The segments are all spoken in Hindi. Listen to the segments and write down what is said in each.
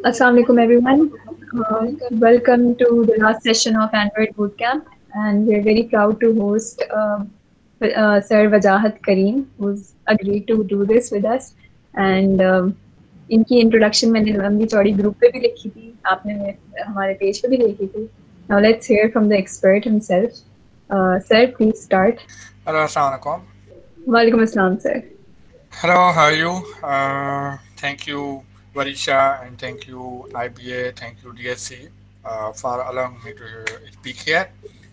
Assalamualaikum everyone. Uh, welcome to the last session of Android Bootcamp and we're very proud to host uh, uh, Sir Wajahat Kareem who's agreed to do this with us and um, इनकी इंट्रोडक्शन मैंने लंबी चौड़ी ग्रुप पे भी लिखी थी आपने हमारे पेज पे भी लिखी थी Now let's hear from the expert himself. Uh, sir, please start. Hello, Assalamualaikum. Walaikum assalam, sir. Hello, how are you? Uh, thank you Varisha, and thank you IBA, thank you DSC uh, for allowing me to speak here.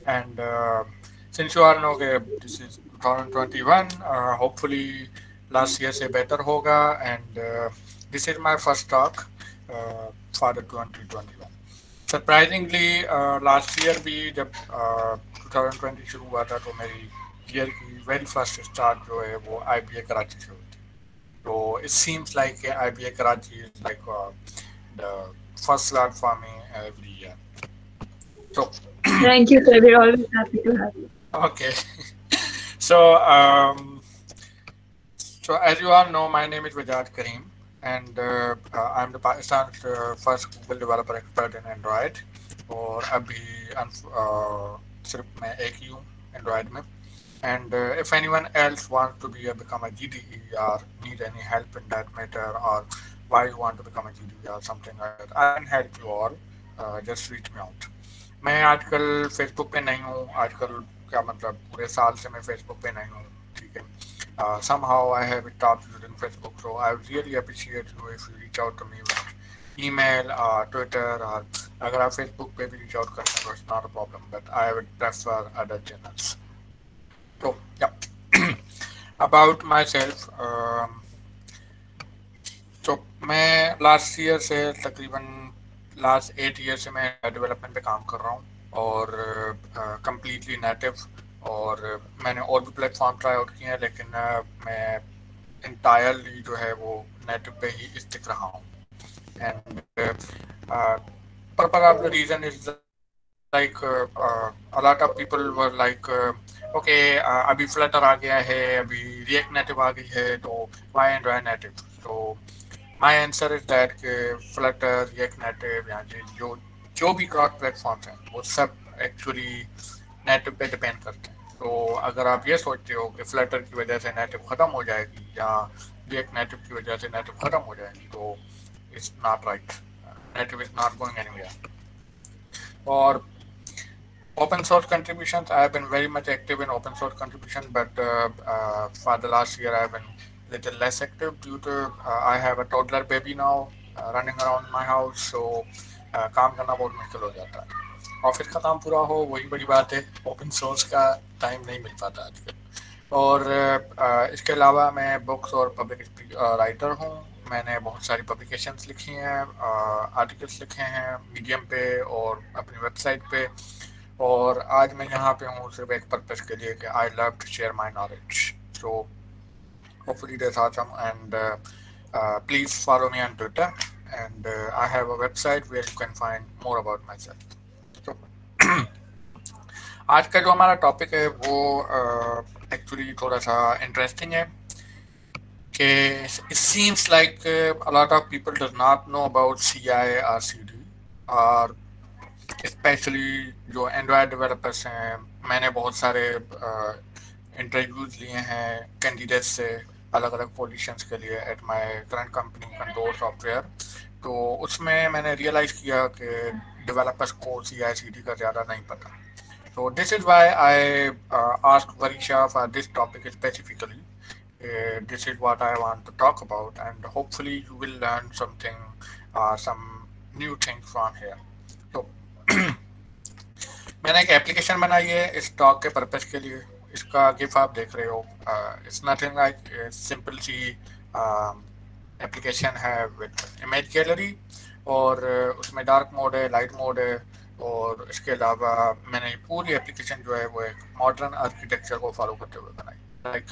And uh, since you all know that this is 2021, uh, hopefully last year say better hoga, and uh, this is my first talk uh, for the 2021. Surprisingly, uh, last year भी जब 2020 शुरू हुआ था तो मेरी ईयर की वेरी फ़र्स्ट स्टार्ट जो है वो आई कराची से So it seems like IBA Karachi is like uh, the first lab for me every year. So thank you, sir. We're always happy to have you. Okay. so um, so as you all know, my name is Vijat Kareem, and uh, uh, I'm the Pakistan's uh, first Google developer expert in Android. और अभी सिर्फ मैं एक ही हूँ एंड्रॉयड में and uh, if anyone else wants to be a, become a GDE or need any help in that matter or why you want to become a GDE or something like that, I can help you all. Uh, just reach me out. मैं आजकल फेसबुक पे नहीं हूँ आजकल क्या मतलब पूरे साल से मैं फेसबुक पे नहीं हूँ ठीक है uh, somehow I have stopped using Facebook so I really appreciate you if you reach out to me with email or Twitter or अगर आप Facebook पे भी reach out करते हैं तो it's not a problem but I would prefer other channels. So yeah, about myself. Um, तो मैं लास्ट ईयर से तकरीबन लास्ट एट ईयर से मैं डेवलपमेंट पे काम कर रहा हूँ और कम्प्लीटली uh, नेटिव और मैंने और भी प्लेटफॉर्म ट्राई आउट किए हैं लेकिन uh, मैं इंटायरली जो है वो नेटिव पे ही स्टिक रहा हूँ and purpose reason is like a lot of people were like okay अभी फ्लटर आ गया है, अभी रिएक्ट नेटिव आ गई है तो एंड वाई नेटिव तो माय आंसर इज़ दैट कि फ्लटर रिएक्ट या जो जो भी क्रॉस प्लेटफॉर्म्स हैं, वो सब एक्चुअली नेटिव पे डिपेंड करते हैं. तो अगर आप ये सोचते हो कि फ्लटर की वजह से नेटिव ख़त्म हो जाएगी, या रिएक्ट नेटिव की वजह से नेटिव ख़त्म हो जाएगी तो it's not right native is not going anywhere और open source contributions i have been very much active in open source contribution but uh, uh, for the last year i have been a little less active due to uh, i have a toddler baby now uh, running around my house so uh, काम करना बहुत मुश्किल हो जाता है ऑफ़िस का काम पूरा हो वही बड़ी बात है ओपन सोर्स का टाइम नहीं मिल पाता आजकल और uh, इसके अलावा मैं बुक्स और पब्लिक राइटर हूँ मैंने बहुत सारी पब्लिकेशंस लिखी हैं आर्टिकल्स लिखे हैं मीडियम पे और अपनी वेबसाइट पे और आज मैं यहाँ पे हूँ सिर्फ़ एक पर्पज के लिए कि I love to share my knowledge so hopefully this awesome and please follow me on Twitter and I have a website where you can find more about myself so आज का जो हमारा टॉपिक है वो एक्चुअली uh, थोड़ा सा इंटरेस्टिंग है कि it seems like a lot of people does not know about C I R C D R specially जो एंड्रॉयड डेवलपर्स हैं मैंने बहुत सारे इंटरव्यूज़ लिए हैं कैंडिडेट से अलग अलग पोजीशंस के लिए at my current company control software तो उसमें मैंने रियलाइज़ किया कि डेवलपर्स को सी आई सी डी का ज़्यादा नहीं पता। तो this is why I ask Varisha for this topic specifically this is what I want to talk about and hopefully you will learn something uh, some new things from here. मैंने एक एप्लीकेशन बनाई है इस टॉक के पर्पज के लिए। इसका गिफ आप देख रहे हो। It's nothing like simple C application है विद इमेज गैलरी और उसमें डार्क मोड है लाइट मोड है और इसके अलावा मैंने पूरी एप्लीकेशन जो है वो एक मॉडर्न आर्किटेक्चर को फॉलो करते हुए बनाई। लाइक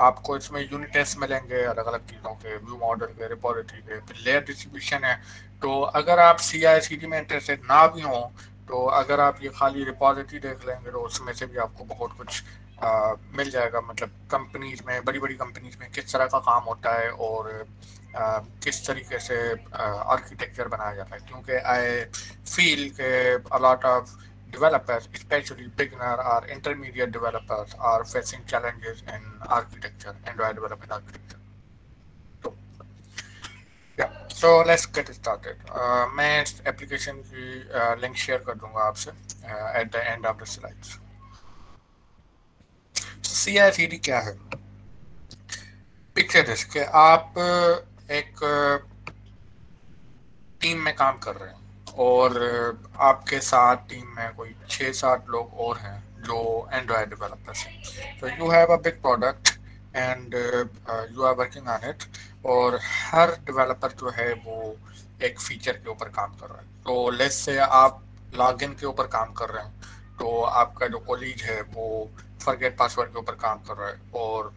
आपको इसमें यूनिट टेस्ट मिलेंगे अलग अलग चीज़ों के व्यू मॉडल के रिपोजिटरी के फिर लेयर डिस्ट्रीब्यूशन है। तो अगर आप सी आई सी डी में इंटरेस्टेड ना भी हों तो अगर आप ये खाली रिपोजिटरी देख लेंगे तो उसमें से भी आपको बहुत कुछ आ, मिल जाएगा। मतलब कंपनीज़ में बड़ी बड़ी कंपनीज़ में किस तरह का काम होता है और आ, किस तरीके से आर्किटेक्चर बनाया जाता है। क्योंकि आई फील के a lot of developers, especially beginner or intermediate developers, are facing challenges in architecture, Android development architecture. So, yeah, so let's get started. Uh, मैं इस एप्लीकेशन की लिंक uh, शेयर कर दूंगा आपसे at the end of the slides C I C D क्या है पिक्चर दिस के आप एक टीम में काम कर रहे हैं और आपके साथ टीम में कोई छः सात लोग और हैं जो एंड्रॉयड डेवलपर्स हैं। तो you have a big product and you are working on it और हर डेवलपर जो है वो एक फीचर के ऊपर काम कर रहा है। तो लेस से आप लॉगिन के ऊपर काम कर रहे हैं तो आपका जो कॉलेज है वो फॉरगेट पासवर्ड के ऊपर काम कर रहा है और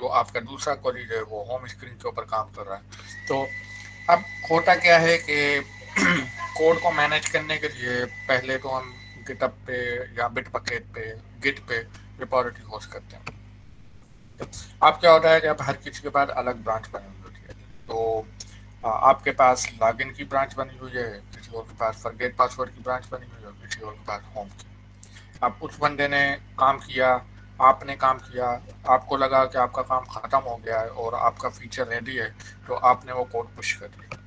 जो आपका दूसरा कॉलेज है वो होम स्क्रीन के ऊपर काम कर रहा है। तो अब होता क्या है कि कोड को मैनेज करने के लिए पहले तो हम गिटअप पे या बिट बकेट पे गिट पे रिपोजिटरी होस्ट करते हैं। अब क्या होता है कि जब हर किसी के पास अलग ब्रांच बनी हुई होती है। तो आपके पास लॉगिन की ब्रांच बनी हुई है, किसी और के पास फॉरगेट पासवर्ड की ब्रांच बनी हुई है किसी और के पास होम की। अब उस बंदे ने काम किया, आपने काम किया, आपको लगा कि आपका काम ख़त्म हो गया है और आपका फीचर रेडी है तो आपने वो कोड पुश कर दिया।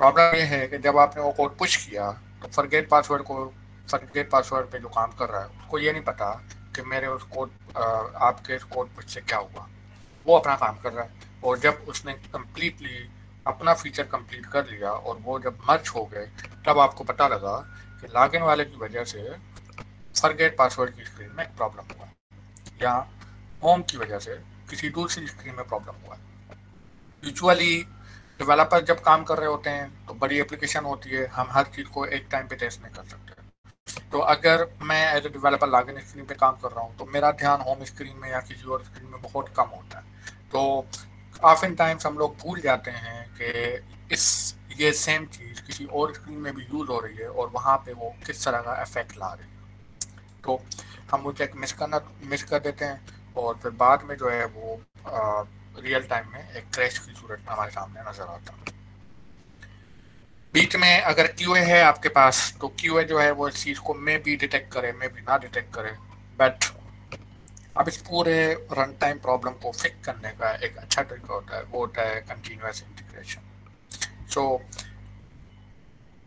प्रॉब्लम ये है कि जब आपने वो कोड पुश किया तो फॉरगेट पासवर्ड को फॉरगेट पासवर्ड पे जो काम कर रहा है, उसको ये नहीं पता कि मेरे उस कोड आपके इस कोड पुश से क्या हुआ। वो अपना काम कर रहा है और जब उसने कम्प्लीटली अपना फीचर कंप्लीट कर लिया और वो जब मर्च हो गए, तब आपको पता लगा कि लॉगिन वाले की वजह से फॉरगेट पासवर्ड की स्क्रीन में प्रॉब्लम हुआ या होम की वजह से किसी दूसरी स्क्रीन में प्रॉब्लम हुआ। यूजुअली डेवलपर जब काम कर रहे होते हैं तो बड़ी एप्लीकेशन होती है। हम हर चीज़ को एक टाइम पे टेस्ट नहीं कर सकते। तो अगर मैं as a developer login screen पे काम कर रहा हूँ तो मेरा ध्यान होम स्क्रीन में या किसी और स्क्रीन में बहुत कम होता है। तो ऑफन टाइम्स हम लोग भूल जाते हैं कि इस ये सेम चीज़ किसी और स्क्रीन में भी यूज़ हो रही है और वहाँ पे वो किस तरह का इफ़ेक्ट ला रही है। तो हम चेक मिस करना मिस कर देते हैं और फिर बाद में जो है वो आ, रियल टाइम में एक क्रैश की सूरत हमारे सामने नज़र आता बीच में अगर क्यू है आपके पास तो क्यू जो है वो इस चीज़ को मे भी डिटेक्ट करे, मे भी ना डिटेक्ट करे। बट अब इस पूरे रन टाइम प्रॉब्लम को फिक्स करने का एक अच्छा तरीका होता है, वो होता है continuous integration so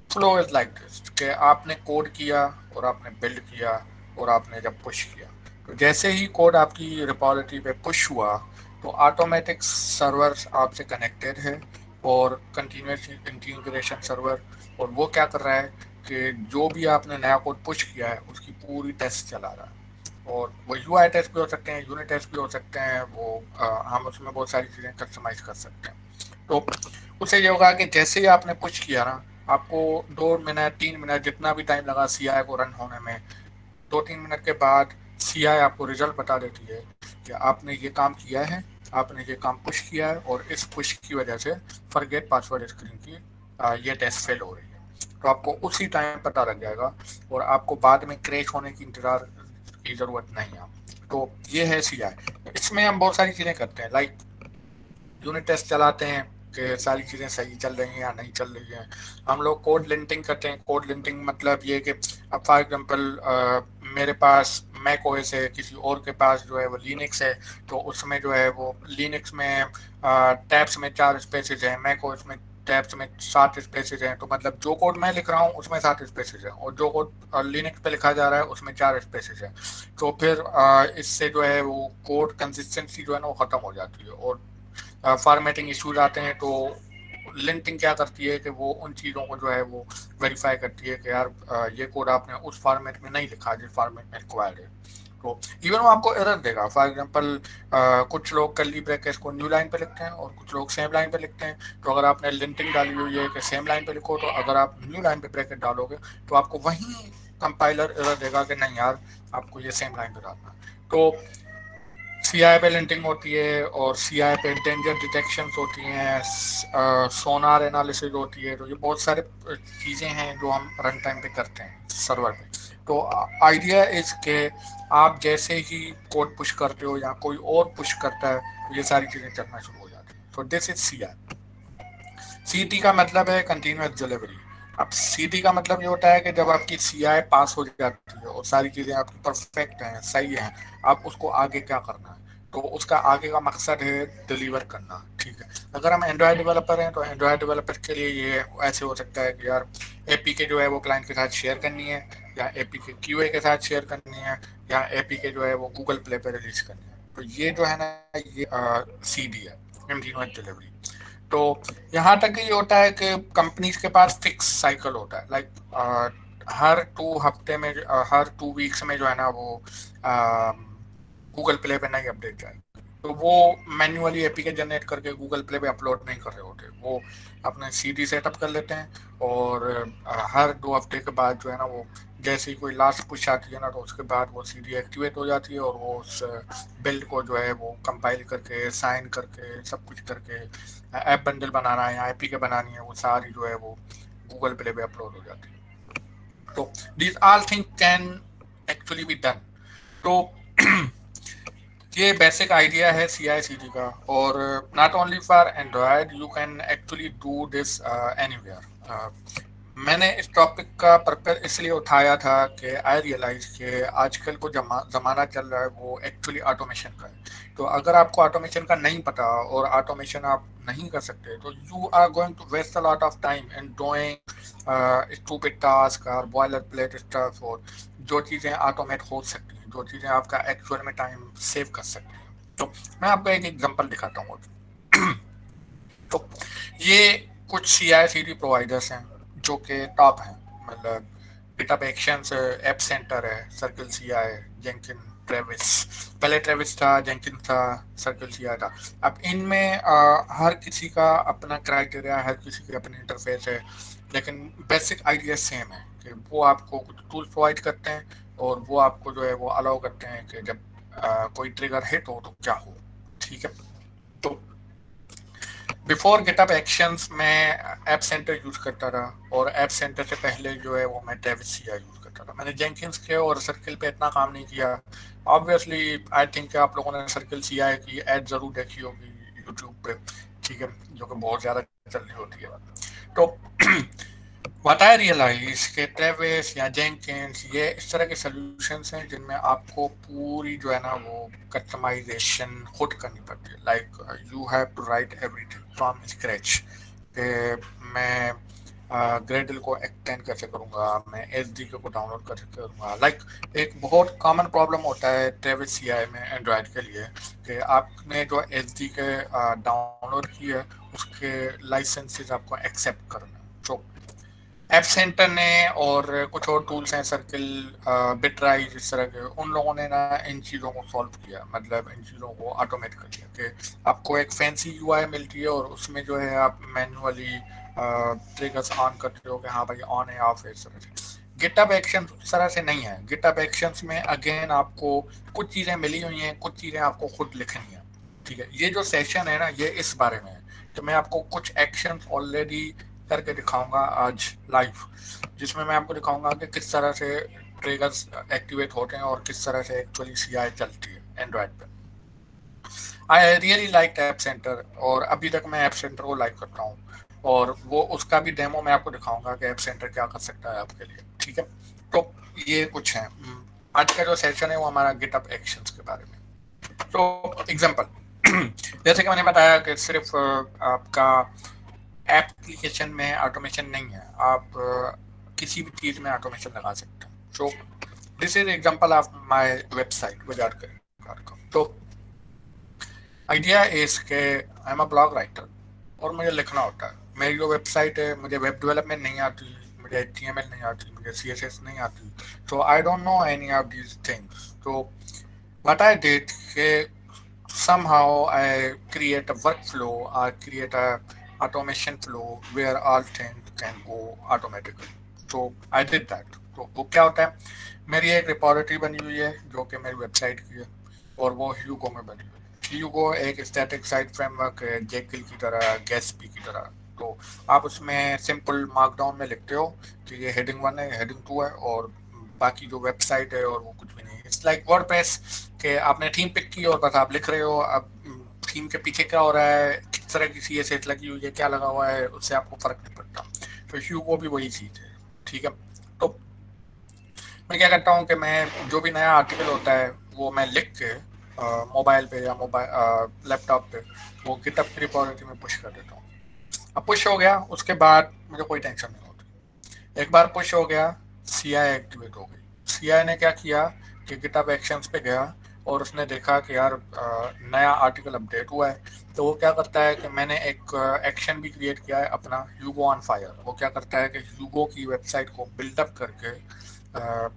flow is like this कि आपने कोड किया और आपने बिल्ड किया और आपने जब पुश किया। तो जैसे ही कोड आपकी रिपोजिटरी पे पुश हुआ तो ऑटोमेटिक सर्वर आपसे कनेक्टेड है और कंटिन्यूस इंटीग्रेशन सर्वर और वो क्या कर रहा है कि जो भी आपने नया कोड पुश किया है उसकी पूरी टेस्ट चला रहा है। और वो यू आई टेस्ट भी हो सकते हैं यूनिट टेस्ट भी हो सकते हैं वो आ, हम उसमें बहुत सारी चीज़ें कस्टमाइज कर सकते हैं। तो उससे ये होगा कि जैसे ही आपने पुश किया ना आपको दो मिनट तीन मिनट जितना भी टाइम लगा सी आई को रन होने में दो तीन मिनट के बाद सीआई आपको रिज़ल्ट बता देती है कि आपने ये काम किया है आपने ये काम पुश किया है और इस पुश की वजह से फॉरगेट पासवर्ड स्क्रीन की ये टेस्ट फेल हो रही है। तो आपको उसी टाइम पता लग जाएगा और आपको बाद में क्रैश होने की इंतज़ार की ज़रूरत नहीं है। तो ये है सी इसमें हम बहुत सारी चीज़ें करते हैं लाइक यूनिट टेस्ट चलाते हैं कि सारी चीज़ें सही चल रही हैं या नहीं चल रही हैं। हम लोग कोड लिंटिंग करते हैं। कोड लिंटिंग मतलब ये कि अब फॉर एग्जांपल मेरे पास मैक ओएस है, किसी और के पास जो है वो लिनक्स है तो उसमें जो है वो लिनक्स में टैब्स में चार स्पेसिस हैं मैक ओएस में टैब्स में सात स्पेसिस हैं तो मतलब जो कोड मैं लिख रहा हूँ, उसमें सात स्पेसिस हैं, और जो कोड लिनक्स पे लिखा जा रहा है, उसमें चार स्पेसिस हैं। तो फिर इससे जो है वो कोड कंसिस्टेंसी जो है ना वो ख़त्म हो जाती है, और फॉर्मेटिंग इशूज आते हैं तो लिंकिंग क्या करती है कि वो उन चीज़ों को जो है वो वेरीफाई करती है कि यार ये कोड आपने उस फॉर्मेट में नहीं लिखा जिस फॉर्मेट में रिक्वायर्ड है। तो इवन वो आपको एरर देगा। फॉर एग्जांपल कुछ लोग कली ब्रैकेट को न्यू लाइन पे लिखते हैं और कुछ लोग सेम लाइन पे लिखते हैं। तो अगर आपने लिंटिंग डाली हुई है कि सेम लाइन पे लिखो तो अगर आप न्यू लाइन पे ब्रैकेट डालोगे तो आपको वही कंपाइलर एरर देगा कि नहीं यार, आपको ये सेम लाइन पे डालना तो सी आई पे लिंटिंग होती है और सी आई पे डेंजर डिटेक्शन होती हैं सोनार एनालिसिस होती है तो ये बहुत सारे चीज़ें हैं जो हम रन टाइम पे करते हैं सर्वर पे। तो आइडिया इज़ के आप जैसे ही कोड पुश करते हो या कोई और पुश करता है तो ये सारी चीज़ें चलना शुरू हो जाती हैं। तो this is C I C T का मतलब है कंटिन्यूस डिलीवरी अब सी टी का मतलब ये होता है कि जब आपकी सी आई पास हो जाती है और सारी चीज़ें आपकी परफेक्ट हैं, सही हैं आप उसको आगे क्या करना है? तो उसका आगे का मकसद है डिलीवर करना, ठीक है? अगर हम एंड्रॉयड डेवलपर हैं तो एंड्रॉयड डेवलपर के लिए ये ऐसे हो सकता है कि यार ए के जो है वो क्लाइंट के साथ शेयर करनी है, या ए पी के क्यू ए के साथ शेयर करनी है, या ए के जो है वो गूगल प्ले पर रिलीज़ करनी है। तो ये जो है ना, ये सी डी है कंटिन्यूस डिलीवरी तो यहाँ तक ये होता है कि कंपनीज़ के पास फिक्स साइकिल होता है। लाइक हर टू हफ़्ते में, हर टू वीक्स में जो है ना वो गूगल प्ले पे नई अपडेट जाए तो वो मैन्युअली एपीके जनरेट करके गूगल प्ले पे अपलोड नहीं कर रहे होते। वो अपने सी डी सेटअप कर लेते हैं और हर दो हफ़्ते के बाद जो है ना वो जैसे ही कोई लास्ट पुश आती है ना तो उसके बाद वो सी डी एक्टिवेट हो जाती है और वो उस बिल्ड को जो है वो कंपाइल करके साइन करके, सब कुछ करके ऐप बंडल बनाना है या आई के बनानी है, वो सारी जो है वो गूगल प्ले पे अपलोड हो जाती है। तो this all thing can actually be done तो ये बेसिक आइडिया है सी आई सी डी का और not only for Android you can actually do this anywhere मैंने इस टॉपिक का पर्पज इसलिए उठाया था कि आई रियलाइज़ के आजकल को जमा, ज़माना चल रहा है, वो एक्चुअली ऑटोमेशन का है। तो अगर आपको ऑटोमेशन का नहीं पता और ऑटोमेशन आप नहीं कर सकते तो you are going to waste a lot of time in doing stupid task और बॉयलर प्लेट स्टफ़ और जो चीज़ें ऑटोमेट हो सकती हैं। जो चीज़ें आपका एक्चुअल में टाइम सेव कर सकती हैं। तो मैं आपको एक एग्जांपल दिखाता हूँ तो ये कुछ सी आई सी डी प्रोवाइडर्स हैं, जो कि टॉप हैं। मतलब गिटअप एक्शंस ऐप सेंटर है circle C I Jenkins Travis पहले ट्रेविस था जेंकिन था सर्कल सी आई था। अब इनमें हर किसी का अपना क्राइटेरिया हर किसी की अपनी इंटरफेस है, लेकिन बेसिक आइडिया सेम है कि वो आपको कुछ टूल प्रोवाइड करते हैं और वो आपको जो है वो अलाउ करते हैं कि जब आ, कोई ट्रिगर हिट हो तो क्या हो ठीक है? तो बिफोर गिटअप एक्शंस में ऐप सेंटर यूज़ करता रहा और ऐप सेंटर से पहले जो है वो मैं डेविस सीआ यूज़ करता था मैंने जेंकिंस के और सर्किल पे इतना काम नहीं किया। ऑब्वियसली आई थिंक आप लोगों ने सर्किल सीआ की एड ज़रूर देखी होगी यूट्यूब पे ठीक है? जो कि बहुत ज़्यादा चल रही होती है। तो व्हाट आई रियलाइज़ के ट्रेविस या जेंकिंस ये इस तरह के सोल्यूशंस हैं जिनमें आपको पूरी जो है ना वो कस्टमाइजेशन खुद करनी पड़ती है। Like you have to write everything from scratch मैं ग्रेडल uh, को एक्सटेंड कैसे करूँगा? मैं एस डी को डाउनलोड कैसे करूँगा? लाइक एक बहुत कॉमन प्रॉब्लम होता है ट्रेविस सी आई में एंड्रॉयड के लिए कि आपने जो S D K download uh, किया उसके लाइसेंसेज आपको एक्सेप्ट करना ऐप सेंटर ने और कुछ और टूल्स हैं सर्किल बिटराइज इस तरह के, उन लोगों ने ना इन चीज़ों को सॉल्व किया मतलब इन चीज़ों को ऑटोमेट कर दिया कि आपको एक फैंसी यूआई मिलती है और उसमें जो है आप मैनुअली ट्रिगर्स ऑन करते हो कि हाँ भाई ऑन है ऑफ़ है, इस तरह से। गिटअप एक्शन उस तरह से नहीं है। गिटअप एक्शंस में अगेन आपको कुछ चीज़ें मिली हुई हैं, कुछ चीज़ें आपको खुद लिखनी है। ठीक है, ये जो सेशन है ना, ये इस बारे में है। तो मैं आपको कुछ एक्शन ऑलरेडी करके दिखाऊँगा आज लाइव जिसमें मैं आपको दिखाऊँगा कि किस तरह से ट्रिगर्स एक्टिवेट होते हैं और किस तरह से एक्चुअली सीआई चलती है एंड्रॉयड पे। I really like App Center और अभी तक मैं ऐप सेंटर को लाइक करता हूँ और वो उसका भी डेमो मैं आपको दिखाऊँगा कि ऐप सेंटर क्या कर सकता है आपके लिए ठीक है? तो ये कुछ है। हम्म, आज का जो सेशन है वो हमारा गिटअप एक्शंस के बारे में। तो एग्जांपल जैसे कि मैंने बताया कि सिर्फ़ आपका एप्लीकेशन में ऑटोमेशन नहीं है। आप किसी भी चीज़ में ऑटोमेशन लगा सकते हैं। So this is example of my website तो आइडिया इज़ के I am a blog writer और मुझे लिखना होता है। मेरी जो वेबसाइट है, मुझे वेब डेवलपमेंट नहीं आती, मुझे एच नहीं आती, मुझे सी एस एस नहीं आती। तो I don't know any of these things तो वट आई डिड के somehow I create a workflow or create a automation flow where all things can go automatically. So, I did that. तो वो क्या होता है? मेरी एक रिपोजिटरी बनी हुई है जो कि मेरी वेबसाइट की है और वो ह्यूगो में बनी हुई है। ह्यूगो एक स्टैटिक साइट फ्रेमवर्क है जेकिल की तरह गैसपी की तरह। तो आप उसमें सिंपल मार्कडाउन में लिखते हो कि ये हेडिंग वन है हेडिंग टू है और बाकी जो वेबसाइट है और वो कुछ भी नहीं इट्स लाइक वर्ड के आपने थीम पिक की और बस आप लिख रहे हो। अब थीम के पीछे क्या हो रहा है? किस तरह की सी एस लगी हुई है, क्या लगा हुआ है, उससे आपको फ़र्क नहीं पड़ता। तो को भी वही चीज़ है, ठीक है? तो मैं क्या करता हूँ कि मैं जो भी नया आर्टिकल होता है, वो मैं लिख के मोबाइल पे या मोबाइल लैपटॉप पे, वो किताब की रिपोजिटरी में पुश कर देता हूँ। अब पुश हो गया, उसके बाद मुझे कोई टेंशन नहीं होती। एक बार पुश हो गया सी एक्टिवेट हो गई। सी ने क्या किया कि गिटअप एक्शंस पे गया और उसने देखा कि यार नया आर्टिकल अपडेट हुआ है। तो वो क्या करता है कि मैंने एक एक्शन भी क्रिएट किया है अपना यूगो ऑन फायर वो क्या करता है कि यूगो की वेबसाइट को बिल्डअप करके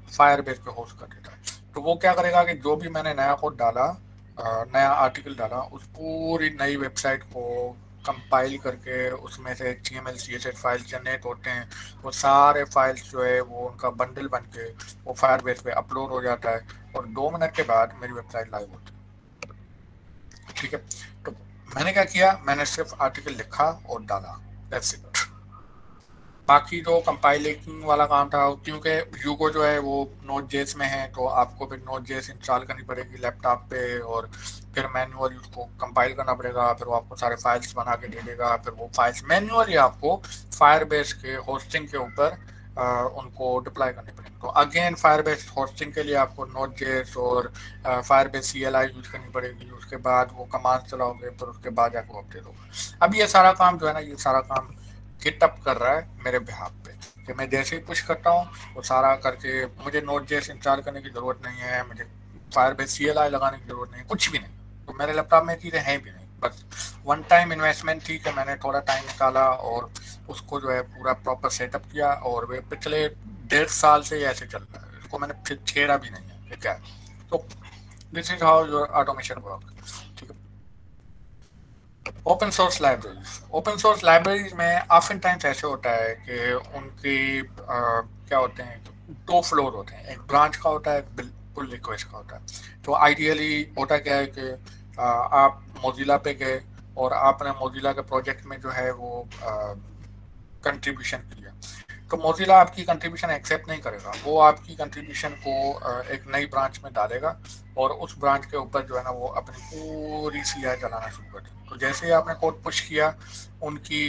फायर बेस पे होस्ट कर देता है। तो वो क्या करेगा कि जो भी मैंने नया कोड डाला नया आर्टिकल डाला, उस पूरी नई वेबसाइट को कंपाइल करके उसमें से T M L C S S files generate होते हैं। वो सारे फाइल्स जो है, वो उनका बंडल बन के वो फायर बेस पे अपलोड हो जाता है। और दो मिनट के बाद मेरी वेबसाइट लाइव होती है। ठीक है? तो मैंने क्या किया? मैंने सिर्फ़ आर्टिकल लिखा और डाला। दैट्स इट बाकी जो कंपाइलिंग वाला काम था, क्योंकि यूगो जो है, वो नोट जेस में है तो आपको फिर नोट जेस इंस्टॉल करनी पड़ेगी लैपटॉप पे और फिर मैनुअली उसको कंपाइल करना पड़ेगा, फिर वो आपको सारे फाइल्स बना के दे देगा, फिर वो फाइल्स मैनुअली आपको फायर के होस्टिंग के ऊपर उनको डिप्लाई करनी पड़ेगी। तो अगेन फायर बेस होस्टिंग के लिए आपको नोट जेस और firebase C L I use करनी पड़ेगी। उसके बाद वो कमांड चलाओगे, फिर उसके बाद जाकर अपडेट होगा। अब ये सारा काम जो है ना, ये सारा काम गिटअप कर रहा है मेरे बिहार पे। कि मैं जैसे ही पुश करता हूँ, वो सारा करके मुझे नोट जेस इंस्टॉल करने की ज़रूरत नहीं है, मुझे fire base C L I लगाने की ज़रूरत नहीं है, कुछ भी नहीं। तो मेरे लैपटॉप में चीज़ें हैं भी नहीं। बस वन टाइम इन्वेस्टमेंट थी कि मैंने थोड़ा टाइम निकाला और उसको जो है पूरा प्रॉपर सेटअप किया और वे पिछले डेढ़ साल से ऐसे चल रहा है। इसको मैंने फिर छेड़ा भी नहीं है, ठीक है? तो this is how your automation work ठीक है? Open source libraries open source libraries में ऑफन टाइम्स ऐसे होता है कि उनकी क्या होते हैं? दो फ्लोर होते हैं। एक ब्रांच का होता है, एक पुल रिक्वेस्ट का होता है। तो आइडियली होता क्या है कि आप मोजिला पे गए और आपने मोजिला के प्रोजेक्ट में जो है वो कंट्रीब्यूशन किया। तो मोजिला आपकी कंट्रीब्यूशन एक्सेप्ट नहीं करेगा। वो आपकी कंट्रीब्यूशन को एक नई ब्रांच में डालेगा। और उस ब्रांच के ऊपर जो है ना वो अपनी पूरी सी आई चलाना शुरू कर दी। तो जैसे ही आपने कोड पुश किया, उनकी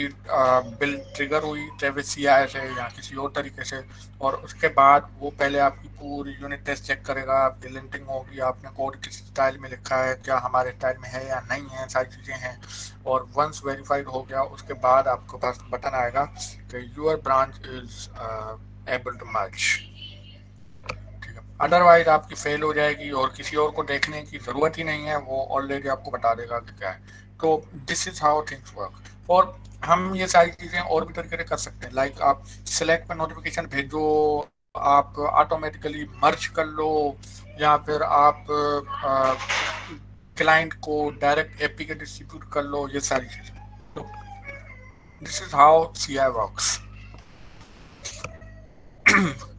बिल ट्रिगर हुई, ट्रेविस सी आई से या किसी और तरीके से, और उसके बाद वो पहले आपकी पूरी यूनिट टेस्ट चेक करेगा, आपकी लिंटिंग होगी, आपने कोड किस स्टाइल में लिखा है, क्या हमारे स्टाइल में है या नहीं है, सारी चीज़ें हैं। और वंस वेरीफाइड हो गया, उसके बाद आपके पास बटन आएगा कि your branch is able to merge otherwise आपकी फेल हो जाएगी और किसी और को देखने की ज़रूरत ही नहीं है, वो ऑलरेडी आपको बता देगा कि क्या है। तो this is how things work और हम ये सारी चीज़ें और भी तरीके से कर सकते हैं। लाइक like आप सिलेक्ट पर नोटिफिकेशन भेजो, आप ऑटोमेटिकली मर्ज कर लो, या फिर आप क्लाइंट को डायरेक्ट एपी के डिस्ट्रीब्यूट कर लो, ये सारी चीज़ें। तो this is how C I works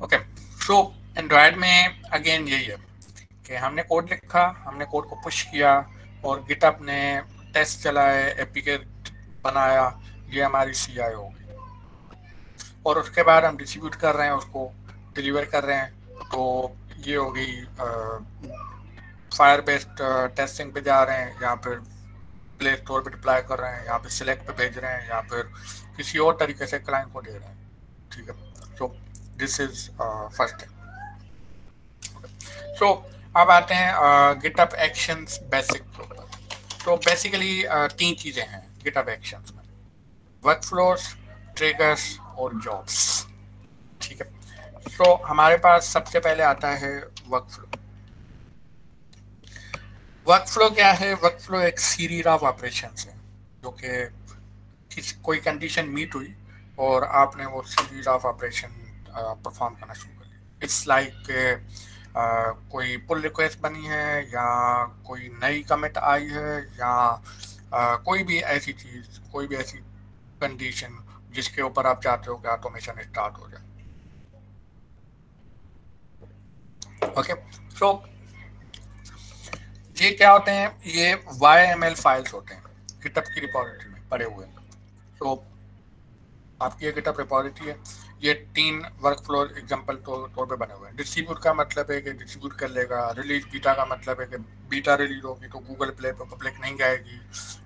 okay so Android में अगेन यही है कि हमने कोड लिखा, हमने कोड को पुश किया और गिटअप ने टेस्ट चलाए एपिकेट बनाया, ये हमारी सी आई होगी और उसके बाद हम डिस्ट्रीब्यूट कर रहे हैं उसको डिलीवर कर रहे हैं तो ये हो गई फायर बेस्ड टेस्टिंग पे जा रहे हैं या फिर प्ले स्टोर पे अप्लाई कर रहे हैं या फिर सिलेक्ट पे भेज रहे हैं या फिर किसी और तरीके से क्लाइंट को दे रहे हैं। ठीक है? तो this is first thing so अब आते हैं गिटअप एक्शन बेसिक ऊपर तो बेसिकली तीन चीज़ें हैं गिटअप एक्शन में। वर्क फ्लोर्स ट्रिगर्स और जॉब्स ठीक है? तो हमारे पास सबसे पहले आता है वर्क फ्लो वर्क फ्लो क्या है? वर्क फ्लो एक सीरीज़ ऑफ़ ऑपरेशन है, जो कि कोई कंडीशन मीट हुई और आपने वो सीरीज़ ऑफ़ ऑपरेशन परफॉर्म करना शुरू कर लिया इट्स लाइक कोई पुल रिक्वेस्ट बनी है या कोई नई कमिट आई है या आ, कोई भी ऐसी चीज़ कोई भी ऐसी कंडीशन जिसके ऊपर आप चाहते हो कि ऑटोमेशन स्टार्ट हो जाए। ओके सो ये क्या होते हैं? ये वाई एम एल फाइल्स होते हैं गिटअप की रिपोजिटरी में पड़े हुए। तो आपकी ये गिटअप रिपोजिटरी है ये तीन वर्क फ्लो एग्ज़ाम्पल तौर पे बने हुए हैं। डिस्ट्रीब्यूट का मतलब है कि डिस्ट्रीब्यूट कर लेगा रिलीज़ बीटा का मतलब है कि बीटा रिलीज़ होगी तो गूगल प्ले पे पब्लिक नहीं जाएगी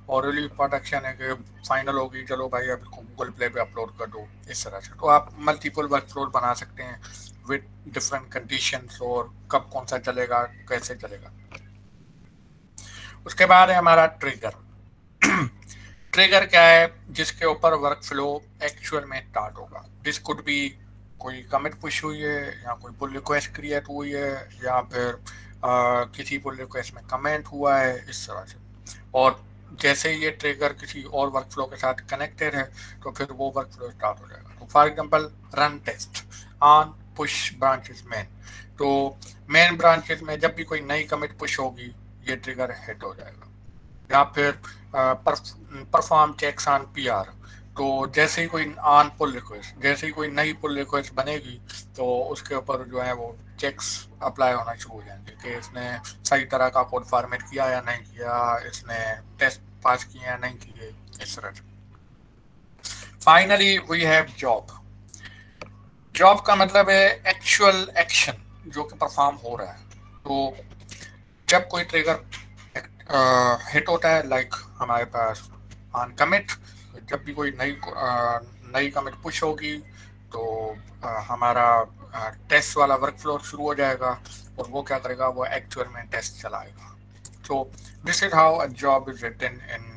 और रिलीज़ प्रोडक्शन है कि फाइनल होगी, चलो भाई अब इसको गूगल प्ले पे अपलोड कर दो, इस तरह से। तो आप मल्टीपल वर्क फ्लोर बना सकते हैं विद डिफरेंट कंडीशन और कब कौन सा चलेगा, कैसे चलेगा। उसके बाद है हमारा ट्रिगर ट्रिगर क्या है जिसके ऊपर वर्क फ्लो एक्चुअल में स्टार्ट होगा। दिस कुड बी कोई कमिट पुश हुई है या कोई पुल रिक्वेस्ट क्रिएट हुई है या फिर आ, किसी पुल रिक्वेस्ट में कमेंट हुआ है इस तरह से। और जैसे ये ट्रिगर किसी और वर्क फ्लो के साथ कनेक्टेड है तो फिर वो वर्क फ्लो स्टार्ट हो जाएगा। तो for example run test on push branches main तो मेन ब्रांचेज में जब भी कोई नई कमिट पुश होगी ये ट्रिगर हिट हो जाएगा। या फिर परफॉर्म चेक्स ऑन पीआर तो जैसे ही कोई ऑन पुल रिक्वेस्ट जैसे ही कोई नई पुल रिक्वेस्ट बनेगी तो उसके ऊपर जो है वो चेक्स अप्लाई होना शुरू हो जाएँगे कि इसने सही तरह का कोड फॉर्मेट किया या नहीं किया, इसने टेस्ट पास किए या नहीं किए, इस तरह से। Finally we have job job का मतलब है एक्चुअल एक्शन जो कि परफॉर्म हो रहा है। तो जब कोई ट्रिगर हिट होता है लाइक हमारे पास ऑन कमिट जब भी कोई नई नई कमिट पुश होगी तो हमारा टेस्ट वाला वर्क फ्लो शुरू हो जाएगा और वो क्या करेगा, वो एक्चुअल में टेस्ट चलाएगा। तो this is how a job is written in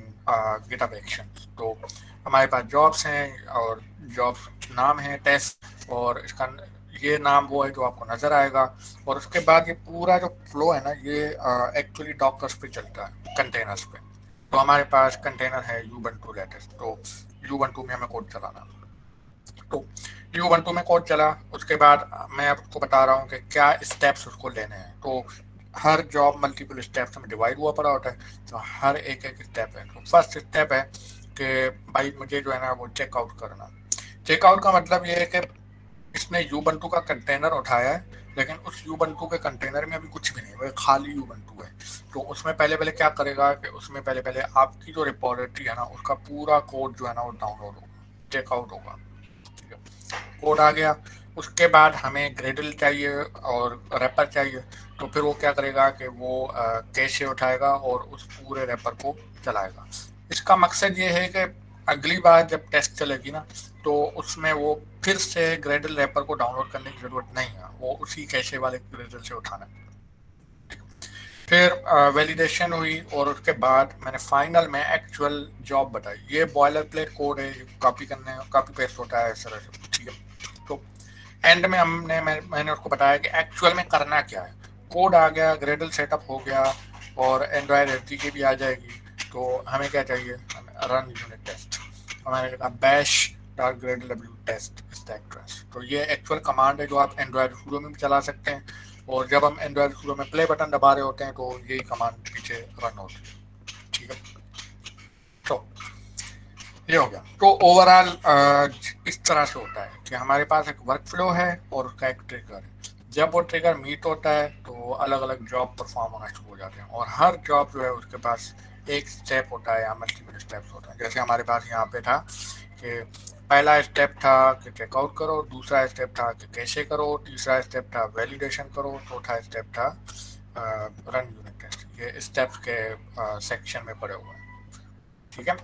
GitHub action तो हमारे पास जॉब्स हैं और जॉब नाम है टेस्ट और इसका ये नाम वो है जो आपको नज़र आएगा। और उसके बाद ये पूरा जो फ्लो है ना, ये एक्चुअली डॉकर्स पे चलता है कंटेनर्स पे। तो हमारे पास कंटेनर है यू वन टू लेटेस्ट तो यू वन टू में हमें कोड चलाना तो यू वन टू में कोड चला, उसके बाद मैं आपको बता रहा हूँ कि क्या स्टेप्स उसको लेने हैं। तो हर जॉब मल्टीपल स्टेप्स में डिवाइड हुआ पड़ा होता है तो हर एक एक स्टेप है। तो फ़र्स्ट स्टेप है कि भाई मुझे जो है ना वो चेकआउट करना। चेकआउट का मतलब ये है कि इसने यू बंटू का कंटेनर उठाया है, लेकिन उस यू बंटू के कंटेनर में अभी कुछ भी नहीं वो खाली यू बंटू है। तो उसमें पहले पहले क्या करेगा कि उसमें पहले पहले आपकी जो रिपोजिटरी है ना, उसका पूरा कोड जो है ना, वो डाउनलोड होगा चेकआउट होगा। कोड आ गया, उसके बाद हमें ग्रेडल चाहिए और रैपर चाहिए तो फिर वो क्या करेगा कि वो कैशे उठाएगा और उस पूरे रैपर को चलाएगा। इसका मकसद ये है कि अगली बार जब टेस्ट चलेगी ना तो उसमें वो फिर से ग्रेडल रैपर को डाउनलोड करने की ज़रूरत नहीं है। वो उसी कैशे वाले ग्रेडल से उठाना फिर वैलिडेशन हुई और उसके बाद मैंने फाइनल में एक्चुअल जॉब बताई। ये बॉयलर प्लेट कोड है कॉपी करने कॉपी पेस्ट होता है इस तरह से। ठीक है। तो एंड में हमने मैं, मैंने उसको बताया कि एक्चुअल में करना क्या है। कोड आ गया ग्रेडल सेटअप हो गया और एंड्रॉयड एफ़ की भी आ जाएगी। तो हमें क्या चाहिए? रन यूनिट टेस्ट हमारे bash dark W test, stack trace तो ये एक्चुअल कमांड है जो आप एंड्रॉयड स्टूडियो में भी चला सकते हैं। और जब हम एंड्रॉयड स्टूडियो में प्ले बटन दबा रहे होते हैं तो यही कमांड पीछे रन होती है। ठीक है? तो ये हो गया। तो ओवरऑल इस तरह से होता है कि हमारे पास एक वर्क फ्लो है और उसका एक ट्रिगर है। जब वो ट्रिगर मीट होता है तो अलग अलग जॉब परफॉर्म होना शुरू हो जाते हैं। और हर जॉब जो है, उसके पास एक स्टेप होता है या मल्टीपल स्टेप्स होता है। जैसे हमारे पास यहाँ पे था कि पहला स्टेप था कि चेकआउट करो दूसरा स्टेप था कि कैसे करो तीसरा स्टेप था वैलिडेशन करो चौथा स्टेप था रन यूनिट टेस्ट ये स्टेप्स के सेक्शन में पड़े हुए हैं। ठीक है?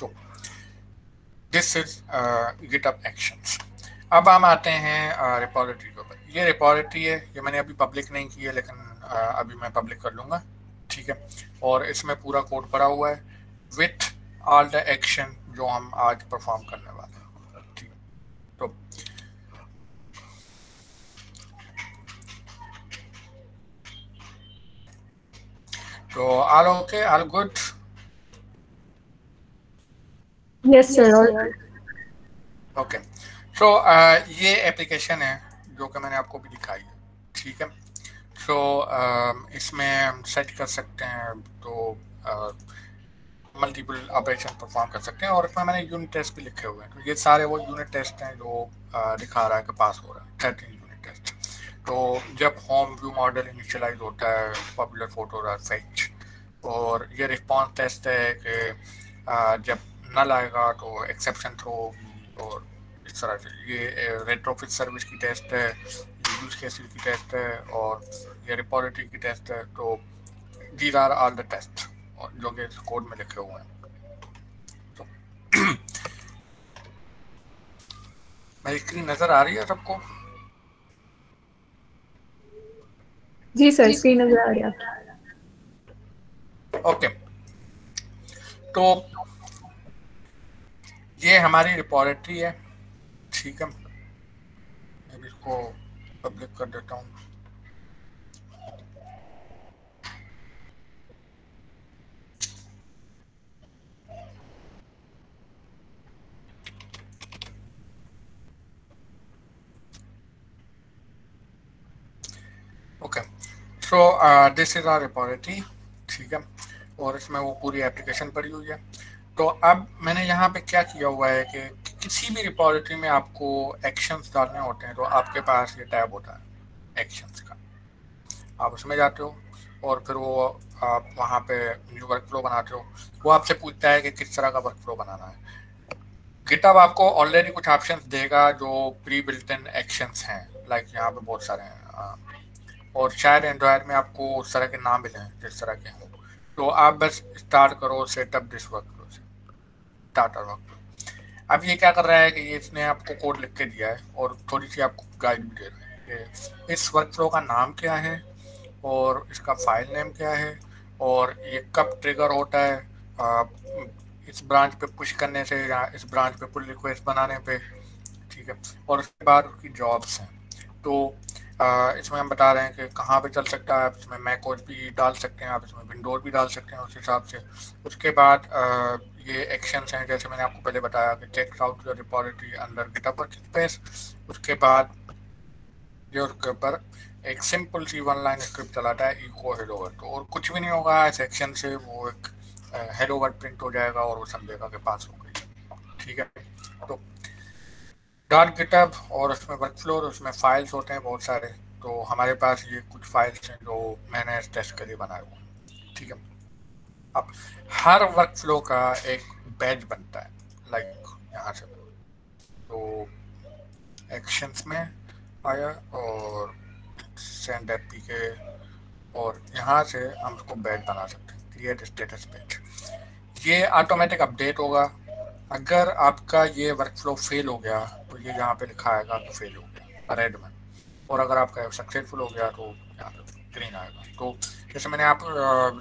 तो दिस इज़ गिटअप एक्शंस अब हम आते हैं रिपोजिटरी के ऊपर। ये रिपोजिटरी है ये मैंने अभी पब्लिक नहीं की है लेकिन uh, अभी मैं पब्लिक कर लूँगा। ठीक है? और इसमें पूरा कोड पड़ा हुआ है। विथ ऑल द एक्शन जो हम आज परफॉर्म करने वाले हैं। ठीक। तो तो all okay all good yes sir okay so ये एप्लीकेशन है जो कि मैंने आपको भी दिखाई है। ठीक है? सो so, uh, इसमें हम सेट कर सकते हैं। तो uh, मल्टीपल ऑपरेशन परफॉर्म कर सकते हैं और इसमें मैंने यूनिट टेस्ट भी लिखे हुए हैं। तो ये सारे वो यूनिट टेस्ट हैं जो दिखा रहा है कि पास हो रहा है। थर्टीन यूनिट टेस्ट तो जब होम व्यू मॉडल इनिशलाइज होता है पॉपुलर फ़ोटो फैक्ट और ये रिस्पॉन्स टेस्ट है कि जब नल आएगा तो एक्सेप्शन थ्रो और इस तरह से। ये रेट्रोफिट सर्विस की टेस्ट है यूज़ केसेस की टेस्ट है और ये रिपोजिटरी की टेस्ट है। तो these are all the test जो कि इस कोड में लिखे हुए हैं। तो मेरी स्क्रीन नज़र आ रही है सबको? जी सर स्क्रीन नज़र आ रही है ओके। तो ये हमारी रिपोजिटरी है ठीक है। मैं इसको पब्लिक कर देता हूँ। Okay so this is our repository ठीक है? और इसमें वो पूरी एप्लीकेशन पड़ी हुई है। तो अब मैंने यहाँ पे क्या किया हुआ है कि किसी भी रिपोजिटरी में आपको एक्शंस डालने होते हैं तो आपके पास ये टैब होता है एक्शंस का। आप उसमें जाते हो और फिर वो आप वहाँ पे न्यू वर्क फ्लो बनाते हो। वो आपसे पूछता है कि किस तरह का वर्क फ्लो बनाना है। गिटअप आपको ऑलरेडी कुछ ऑप्शंस देगा जो प्री बिल्ट इन एक्शंस हैं। लाइक यहाँ पे बहुत सारे हैं। और शायद एंड्रॉयड में आपको उस तरह के नाम मिले जिस तरह के हों। तो आप बस स्टार्ट करो सेटअप दिस वर्क फ्लो से। स्टार्टर वर्क फ्लो अब ये क्या कर रहा है कि ये इसने आपको कोड लिख के दिया है और थोड़ी सी आपको गाइड भी दे रहा है कि इस वर्क फ्लो का नाम क्या है और इसका फ़ाइल नेम क्या है और ये कब ट्रिगर होता है इस ब्रांच पे पुश करने से या इस ब्रांच पे पुल रिक्वेस्ट बनाने पे, ठीक है? और उसके बाद उसकी जॉब्स हैं। तो इसमें हम बता रहे हैं कि कहाँ पे चल सकता है आप इसमें मैक ओएस भी डाल सकते हैं, आप इसमें विंडोज़ भी डाल सकते हैं उस हिसाब से। उसके बाद ये एक्शंस हैं, जैसे मैंने आपको पहले बताया कि check out your repository under GitHub space उसके बाद जो उसके ऊपर एक simple see one line script चलाता है इको हेड ओवर तो और कुछ भी नहीं होगा, इस एक्शन से वो एक हेड ओवर प्रिंट हो जाएगा और वो समझेगा के पास हो गई। ठीक है? तो डॉट गिटअप और उसमें वर्क फ्लो और उसमें फाइल्स होते हैं बहुत सारे तो हमारे पास ये कुछ फाइल्स हैं जो मैंने इस टेस्ट के लिए बनाए हुए ठीक है? अब हर वर्क फ्लो का एक बैच बनता है लाइक यहाँ से। तो एक्शंस में आया और सेंड एप के, और यहाँ से हम उसको बैच बना सकते हैं क्रिएट स्टेटस बैच ये ऑटोमेटिक अपडेट होगा। अगर आपका ये वर्क फ्लो फेल हो गया तो ये यहाँ पे लिखा आएगा तो फेल हो गया रेड में और अगर आपका सक्सेसफुल हो गया तो यहाँ पे ग्रीन आएगा. तो जैसे मैंने आप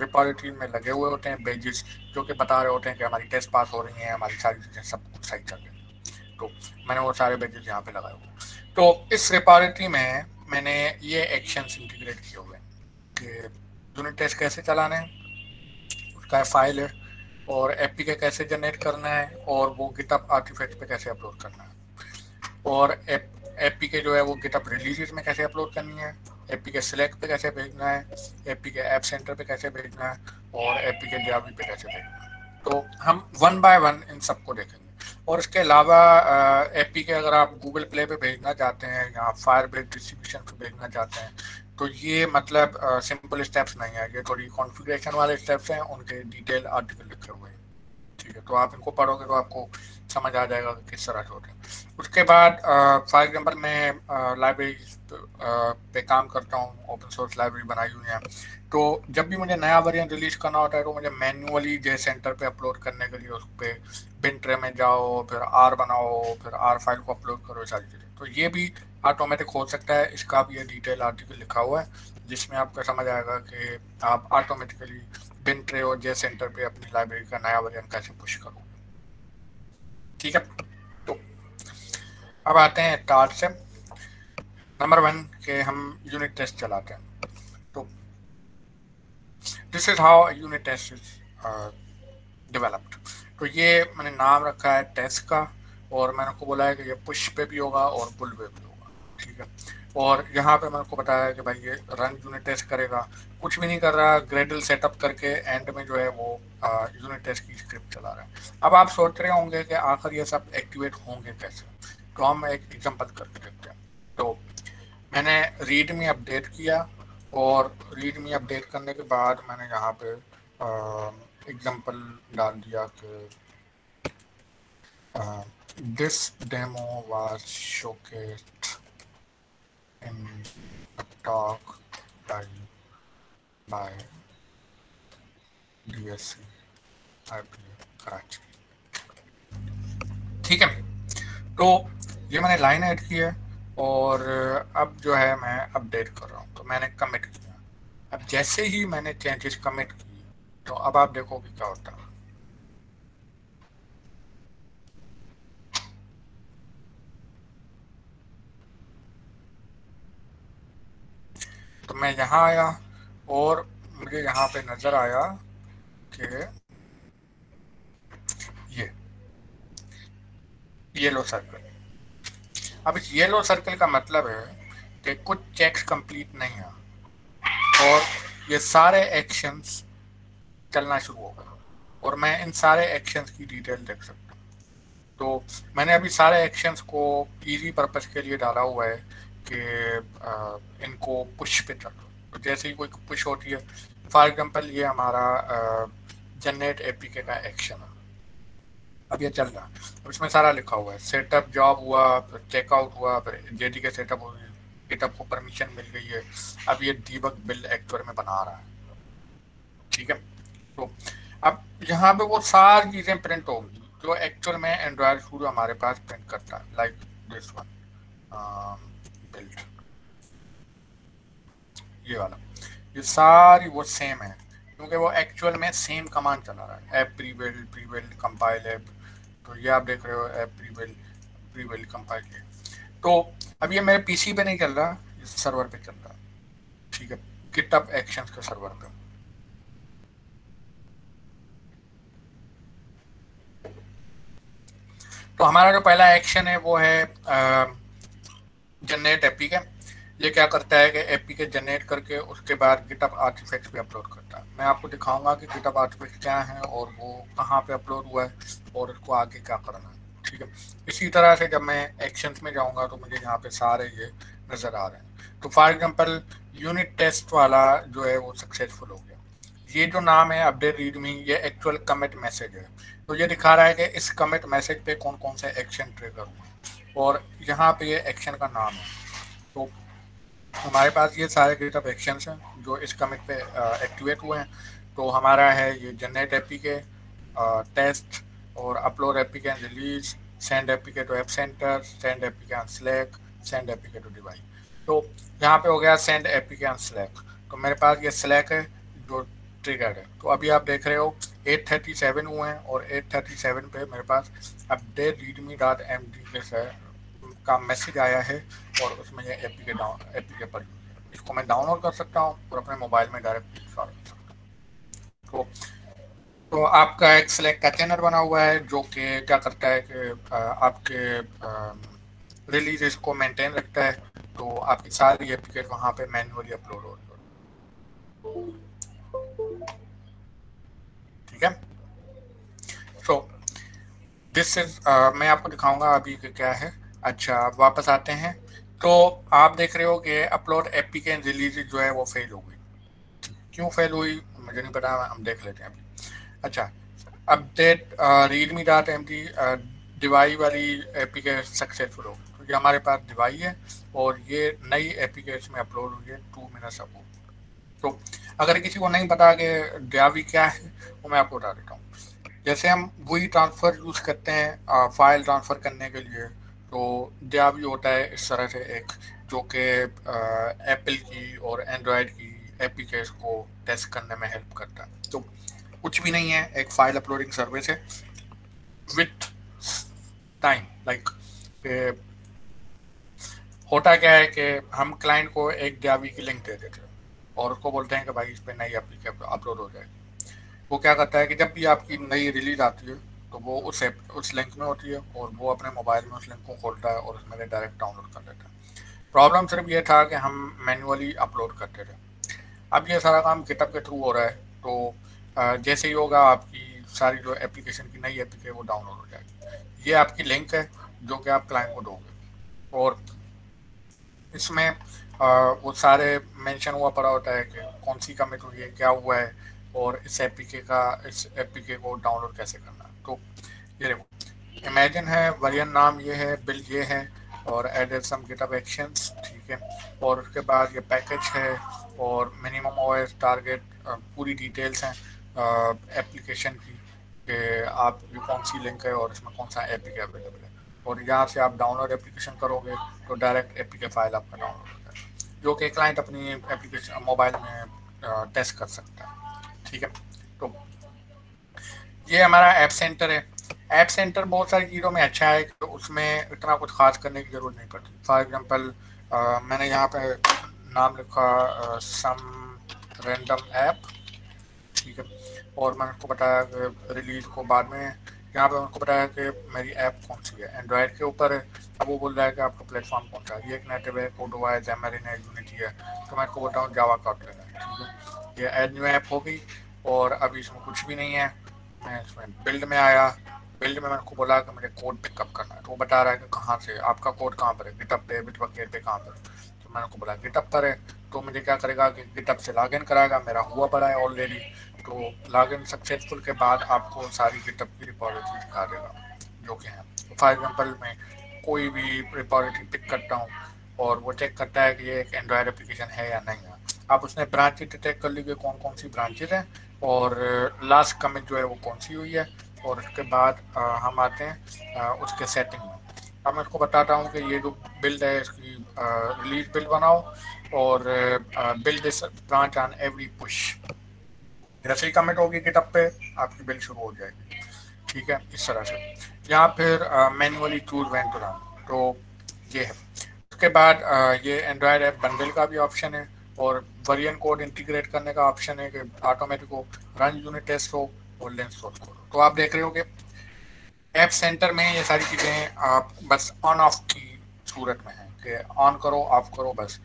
रिपोजिटरी में लगे हुए होते हैं बेजिस जो कि बता रहे होते हैं कि हमारी टेस्ट पास हो रही हैं, हमारी सारी चीज़ें सब कुछ सही चल रही है। तो मैंने वो सारे बेजिस यहाँ पे लगाए हुए तो इस रिपोजिटरी में मैंने ये एक्शन इंटीग्रेट किए हुए कि यूनिट टेस्ट कैसे चलाने हैं, उसका फ़ाइल है, और ए के कैसे जनरेट करना है, और वो गिटअप आर्टिफैक्ट पे कैसे अपलोड करना है। और एप के जो है वो गिटअप रिलीज़ में कैसे अपलोड करनी है? ए के सिलेक्ट पे कैसे भेजना है? ए के ऐप सेंटर पे कैसे भेजना है? और ए के जावी पे कैसे भेजना है? तो हम वन बाय वन इन सबको देखेंगे। और इसके अलावा ए के अगर आप गूगल प्ले पे भेजना चाहते हैं या फायर बेस डिस्ट्रीब्यूशन पे भेजना चाहते हैं तो ये मतलब सिंपल स्टेप्स नहीं है। ये थोड़ी कॉन्फ़िगरेशन वाले स्टेप्स हैं, उनके डिटेल आर्टिकल लिखे हुए हैं। ठीक है तो आप इनको पढ़ोगे तो आपको समझ आ जाएगा कि किस तरह से होते हैं। उसके बाद फॉर एग्जांपल मैं लाइब्रेरी पे काम करता हूँ ओपन सोर्स लाइब्रेरी बनाई हुई है। तो जब भी मुझे नया वर्जन रिलीज़ करना होता है तो मुझे मैन्युअली जे सेंटर पे अपलोड करने के लिए उस पर बिन ट्रे में जाओ, फिर आर बनाओ, फिर आर फ़ाइल को अपलोड करो, सारी चीज़ें। तो ये भी ऑटोमेटिक हो सकता है, इसका भी ये डिटेल आर्टिकल लिखा हुआ है, जिसमें आपको समझ आएगा कि आप ऑटोमेटिकली बिन ट्रे और जे सेंटर पे अपनी लाइब्रेरी का नया वर्जन कैसे पुश करोगे? ठीक है? तो अब आते हैं स्टार्ट से। नंबर वन के हम यूनिट टेस्ट चलाते हैं। तो this is how unit test is developed तो ये मैंने नाम रखा है टेस्ट का और मैंने को बोला है कि ये पुश पे भी होगा और पुल पे भी होगा। ठीक है? और यहाँ पे मैंने को बताया कि भाई ये रन यूनिट टेस्ट करेगा। कुछ भी नहीं कर रहा ग्रेडल सेटअप करके एंड में जो है वो यूनिट टेस्ट की स्क्रिप्ट चला रहा है। अब आप सोच रहे होंगे कि आखिर ये सब एक्टिवेट होंगे कैसे? तो हम एक एग्ज़ाम्पल करके देखते हैं। तो मैंने रीड में अपडेट किया और रीड में अपडेट करने के बाद मैंने यहाँ पे एग्ज़ाम्पल डाल दिया कि this demo was showcased in a talk by, by C I Karachi ठीक है। तो ये मैंने लाइन ऐड की है और अब जो है मैं अपडेट कर रहा हूँ। तो मैंने कमिट किया। अब जैसे ही मैंने चेंजेस कमिट की तो अब आप देखोगे क्या होता है। तो मैं यहाँ आया और मुझे यहाँ पे नज़र आया कि ये येलो सर्कल अब इस येलो सर्कल का मतलब है कि कुछ चेक्स कंप्लीट नहीं है और ये सारे एक्शंस चलना शुरू हो गए और मैं इन सारे एक्शंस की डिटेल देख सकता हूँ। तो मैंने अभी सारे एक्शंस को इजी पर्पस के लिए डाला हुआ है कि इनको पुश पे चलो तो जैसे ही कोई पुश होती है फॉर एग्जांपल ये हमारा जनरेट एपीके का एक्शन है। अब ये चल रहा अब इसमें सारा लिखा हुआ है। सेटअप जॉब हुआ, फिर चेकआउट हुआ, फिर जेडी के सेटअप हो गिटअप को परमिशन मिल गई है। अब ये डीबग बिल एक्चुअल में बना रहा है। ठीक है? तो अब यहाँ पे वो सारी चीज़ें प्रिंट होंगी। जो एक्चुअल में एंड्रॉयड स्टूडियो हमारे पास प्रिंट करता है लाइक दिस वन बिल्ड ये वाला। ये सारी वो सेम है, क्योंकि वो एक्चुअल में सेम कमांड चला रहा है। App pre build pre build compile app तो ये आप देख रहे हो app pre build pre build compile ये तो अब ये मेरे पीसी पे नहीं चल रहा ये सर्वर पे चल रहा। ठीक है गिटअप एक्शंस के सर्वर पे। तो हमारा जो पहला एक्शन है, वो है जनरेट एपी के। ये क्या करता है कि एपी के जनरेट करके उसके बाद गिटअप आर्टिफैक्ट पे अपलोड करता है। मैं आपको दिखाऊँगा कि गिटअप आर्टिफैक्ट क्या है और वो कहाँ पे अपलोड हुआ है और उसको आगे क्या करना है। ठीक है? इसी तरह से जब मैं एक्शंस में जाऊँगा तो मुझे यहाँ पे सारे ये नज़र आ रहे हैं। तो फॉर एग्ज़ाम्पल यूनिट टेस्ट वाला जो है वो सक्सेसफुल हो गया। ये जो नाम है अपडेट रीड मी ये एक्चुअल कमिट मैसेज है। तो ये दिखा रहा है कि इस कमिट मैसेज पे कौन कौन से एक्शन ट्रिगर हुए और यहाँ पे ये एक्शन का नाम है। तो हमारे पास ये सारे गिटअप एक्शन हैं, जो इस कमिट पे एक्टिवेट हुए हैं। तो हमारा है ये generate A P K test और upload A P K release send A P K to app center send A P K slack send A P K to device तो यहाँ पे हो गया सेंड एपी के स्लैक तो मेरे पास ये स्लैक है, जो ट्रिगर्ड है। तो अभी आप देख रहे हो 837 हुए हैं और 837 पे मेरे पास update README dot M D के का मैसेज आया है और उसमें ये एपी के डाउन एपी के पर इसको मैं डाउनलोड कर सकता हूँ और अपने मोबाइल में डायरेक्ट इंस्टॉल कर सकता हूँ। तो तो आपका एक सेलेक्ट का चैनल बना हुआ है जो कि क्या करता है कि आपके रिलीज़ को मेंटेन रखता है। तो आपकी सारी एप्लीकेट वहाँ पे मैन्युअली अपलोड हो रही ठीक है? सो दिस इज़ मैं आपको दिखाऊँगा अभी क्या है। अच्छा वापस आते हैं। तो आप देख रहे हो कि अपलोड एपी के रिलीज़ जो है वो फेल हो गई। क्यों फेल हुई? मुझे नहीं पता, हम देख लेते हैं अभी। अच्छा update README dot M D Dibai वाली एपी के सक्सेसफुल हो गई। क्योंकि हमारे पास दिवाई है और ये नई एपी के इसमें अपलोड हुई है टू मिनट्स अबो तो अगर किसी को नहीं पता कि डियावी क्या है, वो मैं आपको बता देता हूँ। जैसे हम वही ट्रांसफ़र यूज़ करते हैं फ़ाइल ट्रांसफ़र करने के लिए तो डिया भी होता है, इस तरह से एक, जो कि एप्पल की और एंड्रॉयड की एप्लीकेशन को टेस्ट करने में हेल्प करता है। तो कुछ भी नहीं है, एक फ़ाइल अपलोडिंग सर्विस है विथ टाइम लाइक होता क्या है कि हम क्लाइंट को एक डियावी की लिंक दे देते हैं, और उसको बोलते हैं कि भाई इस पर नई एप्लीकेशन अपलोड हो जाएगी। वो क्या करता है कि जब भी आपकी नई रिलीज़ आती है तो वो उस एप उस लिंक में होती है और वो अपने मोबाइल में उस लिंक को खोलता है और उसमें डायरेक्ट डाउनलोड कर लेता है। प्रॉब्लम सिर्फ़ ये था कि हम मैनुअली अपलोड करते थे। अब ये सारा काम गिटअप के थ्रू हो रहा है तो जैसे ही होगा आपकी सारी जो एप्लीकेशन की नई एप्लीकेशन वो डाउनलोड हो जाएगी। ये आपकी लिंक है जो कि आप क्लाइंट को दोगे। और इसमें वो सारे मेंशन हुआ पड़ा होता है कि कौन सी कमिट हुई है, क्या हुआ है और इस एपीके का, इस एपीके को डाउनलोड कैसे करना तो ये देखो इमेजिन है वरियन नाम ये है बिल ये है, और एडेड सम गिटअप एक्शंस ठीक है। और उसके बाद ये पैकेज है, और मिनिमम ओएस टारगेट पूरी डिटेल्स हैं एप्लीकेशन की, कि आप ये कौन सी लिंक है और इसमें कौन सा एप अवेलेबल है। और यहाँ से आप डाउनलोड एप्लीकेशन करोगे तो डायरेक्ट एपी फ़ाइल आपका डाउनलोड होता है जो कि क्लाइंट अपनी एप्लीकेशन मोबाइल में टेस्ट कर सकता है, ठीक है। तो ये हमारा ऐप सेंटर है। ऐप सेंटर बहुत सारी चीज़ों में अच्छा है कि उसमें इतना कुछ खास करने की ज़रूरत नहीं पड़ती। फॉर एग्जांपल मैंने यहाँ पे नाम लिखा सम रैंडम ऐप ठीक है? और मैंने उसको बताया कि रिलीज़ को बाद में, यहाँ पे उनको बताया कि मेरी ऐप कौन सी है? एंड्रॉयड के ऊपर है। वो बोल रहा है कि आपका प्लेटफॉर्म कौन सा है? ये एक नेटिव है कोडोवा है जैमरिन है यूनिटी है। तो मैं आपको बोलता हूँ जावा का ठीक है? ये एड न्यू ऐप होगी और अभी इसमें कुछ भी नहीं है। मैं इसमें बिल्ड में आया। बिल्ड में मैंने को बोला कि मुझे कोड पिकअप करना है। तो वो बता रहा है कि कहाँ से, आपका कोड कहाँ पर है? गिटअप पे बिटबकेट पे, कहाँ पर? तो मैंने को बोला गिटअप पर है। तो मुझे क्या करेगा कि गिटअप से लॉग इन कराएगा। मेरा हुआ पड़ा है ऑलरेडी तो लॉग इन सक्सेसफुल के बाद आपको सारी गिटअप की रिपोजिटरी दिखा देगा, जो कि है। फॉर एग्ज़ाम्पल मैं कोई भी रिपोजिटरी पिक करता हूँ और वो चेक करता है कि ये एक एंड्रॉयड एप्लीकेशन है या नहीं है। आप उसने ब्रांच डिटेक्ट कर लीजिए कौन कौन सी ब्रांचेज हैं। और लास्ट कमिट जो है वो कौन सी हुई है और उसके बाद हम आते हैं उसके सेटिंग में। अब मैं इसको बताता हूँ कि ये जो बिल्ड है इसकी रिलीज़ बिल्ड बनाओ और build this branch on every push जैसे ही कमिट होगी गिटअप पे आपकी बिल्ड शुरू हो जाएगी। ठीक है? इस तरह से। यहाँ फिर मैनुअली चूज़ रन तो ये है। उसके बाद आ, ये एंड्रॉयड ऐप बंडल का भी ऑप्शन है। और वरियन कोड इंटीग्रेट करने का ऑप्शन है कि ऑटोमेटिक हो रन यूनिट टेस्ट हो और लेंस सोर्स तो आप देख रहे हो कि ऐप सेंटर में ये सारी चीज़ें आप बस ऑन ऑफ़ की सूरत में है कि ऑन करो ऑफ़ करो, बस।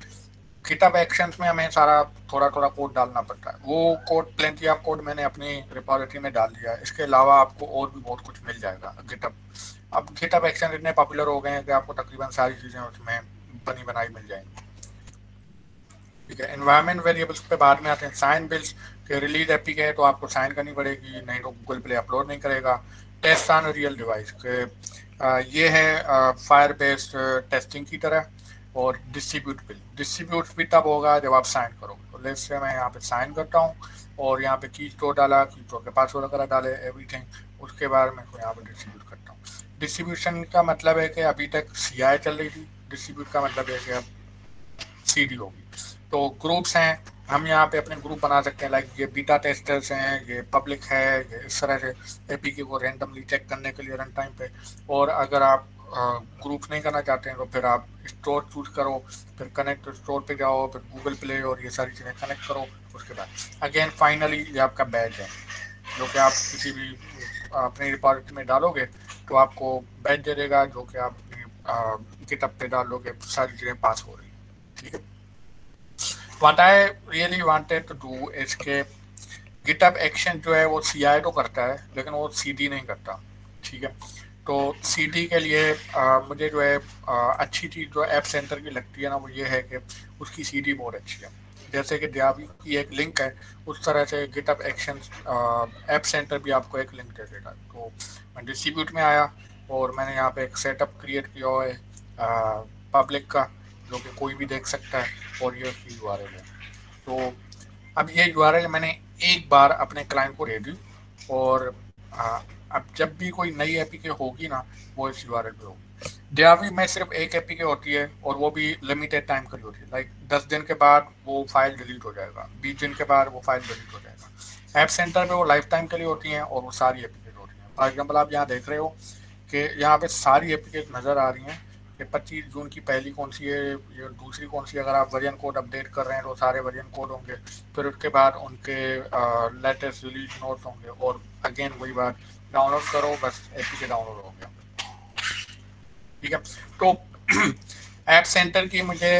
गिटअप एक्शन में हमें सारा थोड़ा थोड़ा कोड डालना पड़ता है। वो कोड प्लेंटी ऑफ़ कोड मैंने अपनी रिपोजिटरी में डाल दिया इसके अलावा आपको और भी बहुत कुछ मिल जाएगा गिटअप अब गिटअप एक्शन इतने पॉपुलर हो गए हैं कि आपको तकरीबन सारी चीज़ें उसमें बनी बनाई मिल जाएँगी। ठीक है? एनवायरमेंट वेरिएबल्स पे बाद में आते हैं। साइन बिल्स के रिलीज़ एपी है तो आपको साइन करनी पड़ेगी, नहीं तो गूगल प्ले अपलोड नहीं करेगा। टेस्ट ऑन रियल डिवाइस के ये है फायर बेस्ड टेस्टिंग की तरह और डिस्ट्रीब्यूट बिल डिस्ट्रीब्यूट भी तब होगा जब आप साइन करोगे। तो लेट से मैं यहाँ पे साइन करता हूँ और यहाँ पे की स्टोर डाला की स्टोर के पासवर्ड वगैरह डाले एवरीथिंग उसके बाद मैं यहाँ पे डिस्ट्रीब्यूट करता हूँ। डिस्ट्रीब्यूशन का मतलब है कि अभी तक सीआई चल रही थी। डिस्ट्रीब्यूट का मतलब है कि अब सी होगी। तो ग्रुप्स हैं, हम यहाँ पे अपने ग्रुप बना सकते हैं लाइक ये बीटा टेस्टर्स हैं, ये पब्लिक है, ये इस तरह से एपीके को रैंडमली चेक करने के लिए रन टाइम पे। और अगर आप ग्रुप नहीं करना चाहते हैं तो फिर आप स्टोर चूज़ करो, फिर कनेक्ट स्टोर पे जाओ, फिर गूगल प्ले और ये सारी चीज़ें कनेक्ट करो, उसके बाद। अगेन फाइनली ये आपका बैच है। जो कि आप किसी भी अपने रिपोजिटरी में डालोगे तो आपको बैच दे देगा, जो कि आप गिटअप पे डालोगे सारी चीज़ें पास हो रही ठीक है? What I really wanted to do is कि GitHub एक्शन जो है वो सीआई तो करता है लेकिन वो सी डी नहीं करता ठीक है? तो सी डी के लिए आ, मुझे जो है आ, अच्छी चीज़ जो ऐप सेंटर की लगती है ना वो ये है कि उसकी सी डी बहुत अच्छी है। जैसे कि डियाबी की एक लिंक है उस तरह से गिटअप एक्शन ऐप सेंटर भी आपको एक लिंक दे देगा। तो मैं डिस्ट्रीब्यूट में आया और मैंने यहाँ पे एक सेटअप क्रिएट किया हुआ है पब्लिक का। जो कि कोई भी देख सकता है और ये उसकी यू है। तो अब ये यू मैंने एक बार अपने क्लाइंट को दे दी और आ, अब जब भी कोई नई एपीके होगी ना वो इस यू पे होगी। डियावी में सिर्फ़ एक एपी के होती है और वो भी लिमिटेड टाइम के लिए होती है। लाइक दस दिन के बाद वो फ़ाइल डिलीट हो जाएगा बीस दिन के बाद वो फ़ाइल डिलीट हो जाएगा। ऐप सेंटर में वो लाइफ टाइम के लिए होती हैं और वो सारी एपीके होती हैं। फॉर एग्ज़ाम्पल आप यहाँ देख रहे हो कि यहाँ पे सारी एपीके नज़र आ रही हैं। ये पच्चीस जून की पहली कौन सी है, ये दूसरी कौन सी अगर आप वर्जन कोड अपडेट कर रहे हैं तो सारे वर्जन कोड होंगे। फिर उसके बाद उनके लेटेस्ट रिलीज़ नोट्स होंगे और अगेन वही बात डाउनलोड करो, बस एपी के डाउनलोड हो गया। ठीक है? तो ऐप सेंटर की मुझे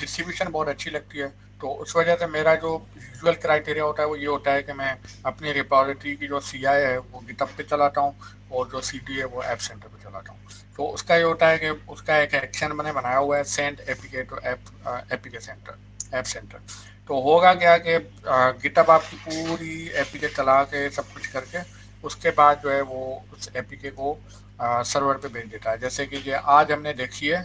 डिस्ट्रीब्यूशन बहुत अच्छी लगती है। तो उस वजह से मेरा जो यूजुअल क्राइटेरिया होता है वो ये होता है कि मैं अपनी रिपोजिटरी की जो सी है, वो गिटअप पे चलाता हूँ। और जो सी है वो ऐप सेंटर पे चलाता हूँ। तो उसका ये होता है कि उसका एक एक्शन मैंने बनाया हुआ है send APK to app APK center app center तो होगा क्या कि गिटअप आपकी पूरी एपीके चला के सब कुछ करके उसके बाद जो है वो उस एपीके को सर्वर पे भेज देता है। जैसे कि ये आज हमने देखी है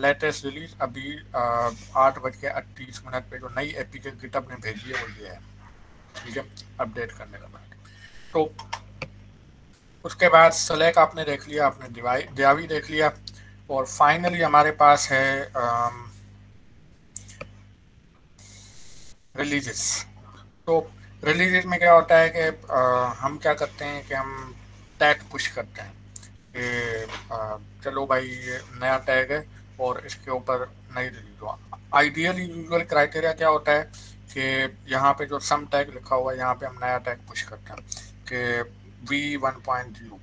लेटेस्ट रिलीज़ अभी आठ बज के अट्ठीस मिनट पे जो नई एपी के गिटअप ने भेजी है वो ये है। ठीक है? अपडेट करने का बाद। तो उसके बाद सलेक आपने देख लिया आपने दियावी देख लिया और फाइनली हमारे पास है रिलीजेस तो रिलीजेस में क्या होता है कि आ, हम क्या करते हैं कि हम टैग पुश करते हैं। कि चलो भाई ये नया टैग है और इसके ऊपर नई रिलीज़ हुआ। आइडियल यूजल क्राइटेरिया क्या होता है कि यहाँ पे जो सम टैग लिखा हुआ है यहाँ पे हम नया टैग पुश करते हैं। कि वी वन पॉइंट ज़ीरो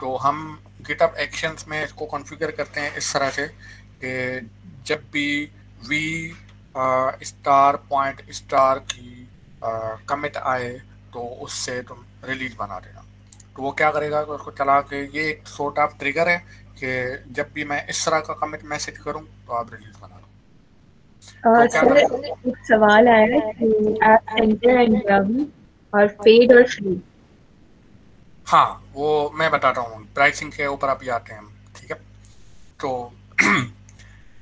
तो हम गिटअप एक्शंस में इसको कॉन्फ़िगर करते हैं इस तरह से कि जब भी वी स्टार पॉइंट स्टार की कमिट आए तो उससे तुम रिलीज़ बना देना। तो वो क्या करेगा तो उसको चला के ये एक सोर्ट ऑफ़ ट्रिगर है कि जब भी मैं इस तरह का कमिट मैसेज करूँ तो आप रिलीज़ बना लो तो सर एक सवाल आया है कि सेंटर एंड और पेड और फ्री हाँ वो मैं बताता हूँ प्राइसिंग के ऊपर अभी आते हैं, ठीक है? तो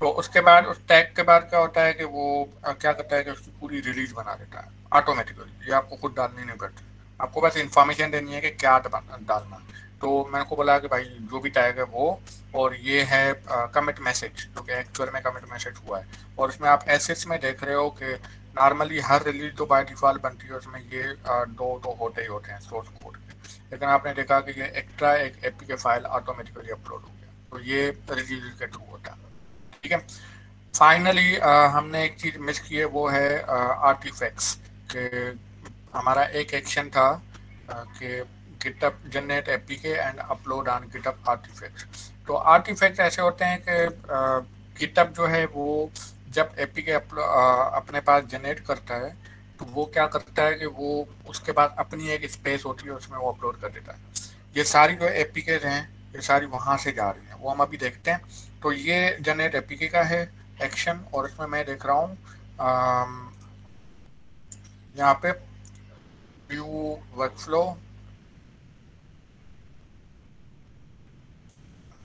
तो उसके बाद, उस टैग के बाद क्या होता है कि वो क्या करता है कि उसकी पूरी रिलीज़ बना देता है ऑटोमेटिकली ये आपको खुद डालनी नहीं पड़ती। आपको बस इंफॉर्मेशन देनी है कि क्या डालना। तो मैंने को बोला कि भाई, जो भी टैग है वो, और ये है कमिट मैसेज जो कि एक्चुअल में कमिट मैसेज हुआ है। और उसमें आप एसेस में देख रहे हो कि नॉर्मली हर रिलीज़ जो बाय डिफ़ॉल्ट बनती है, उसमें ये दो तो होते ही होते हैं सोर्स कोड लेकिन आपने देखा कि ये एक्स्ट्रा एक एपी के फ़ाइल ऑटोमेटिकली अपलोड हो गया। तो ये रिलीज़ के थ्रू होता है। ठीक है? फाइनली हमने एक चीज़ मिस की है, वो है आर्टिफैक्ट्स के, हमारा एक एक्शन था कि GitHub generate APK and upload on GitHub artifacts तो आर्टिफैक्ट ऐसे होते हैं कि गिटअप जो है वो जब एपीके अपने पास जनरेट करता है तो वो क्या करता है कि वो उसके बाद अपनी एक स्पेस होती है, उसमें वो अपलोड कर देता है। ये सारी जो ए हैं, ये सारी वहाँ से जा रही हैं। वो हम अभी देखते हैं। तो ये जनरेट ए का है एक्शन और इसमें मैं देख रहा हूँ यहाँ पे व्यू वर्कफ्लो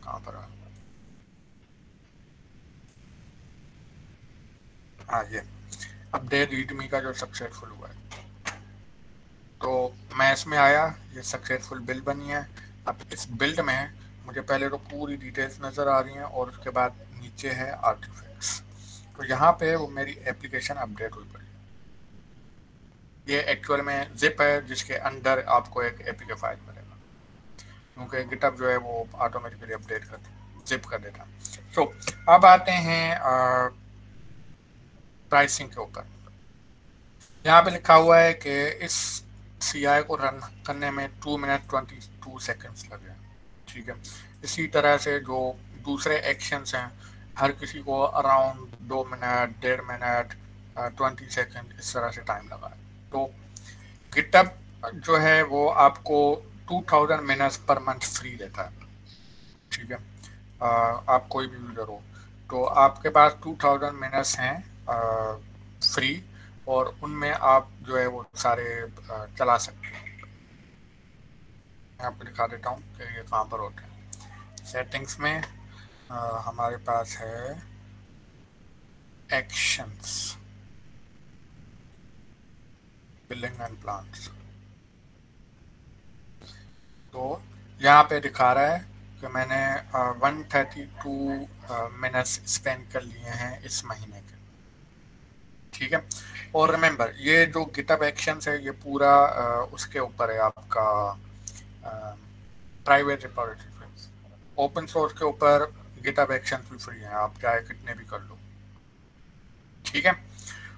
कहाँ पर हाँ ये। अपडेट रीडमी का जो सक्सेसफुल हुआ है। तो मैं इसमें आया, ये सक्सेसफुल बिल बनी है। अब इस बिल्ड में मुझे पहले तो पूरी डिटेल्स नज़र आ रही हैं और उसके बाद नीचे है आर्टिफैक्ट्स तो यहाँ पे वो मेरी एप्लीकेशन अपडेट हुई पड़ी ये एक्चुअल में जिप है, जिसके अंदर आपको एक एपी फ़ाइल मिलेगा। क्योंकि गिटअप जो है वो ऑटोमेटिकली अपडेट कर जिप कर देता तो अब आते हैं प्राइसिंग के ऊपर। यहाँ पे लिखा हुआ है कि इस सी आई को रन करने में two minute twenty two seconds लगे ठीक है? इसी तरह से जो दूसरे एक्शंस हैं, हर किसी को अराउंड दो मिनट डेढ़ मिनट ट्वेंटी सेकेंड इस तरह से टाइम लगा है। तो गिटअप जो है वो आपको two thousand minutes per month free देता है। ठीक है? आप कोई भी यूज़र हो। तो आपके पास टू थाउज़ेंड मिनट्स हैं। फ्री और उनमें आप जो है वो सारे चला सकते हैं। मैं आपको दिखा देता हूँ कि ये कहाँ पर होते हैं। सेटिंग्स में आ, हमारे पास है एक्शंस बिल्डिंग एंड प्लान्स तो यहाँ पे दिखा रहा है कि मैंने one thirty two minutes spend कर लिए हैं इस महीने ठीक है? और रिमेंबर ये जो गिटअप एक्शन है ये पूरा आ, उसके ऊपर है आपका प्राइवेट रिपोजिटरी ओपन सोर्स के ऊपर गिटअप एक्शन भी फ्री है आप चाहे कितने भी कर लो। ठीक है?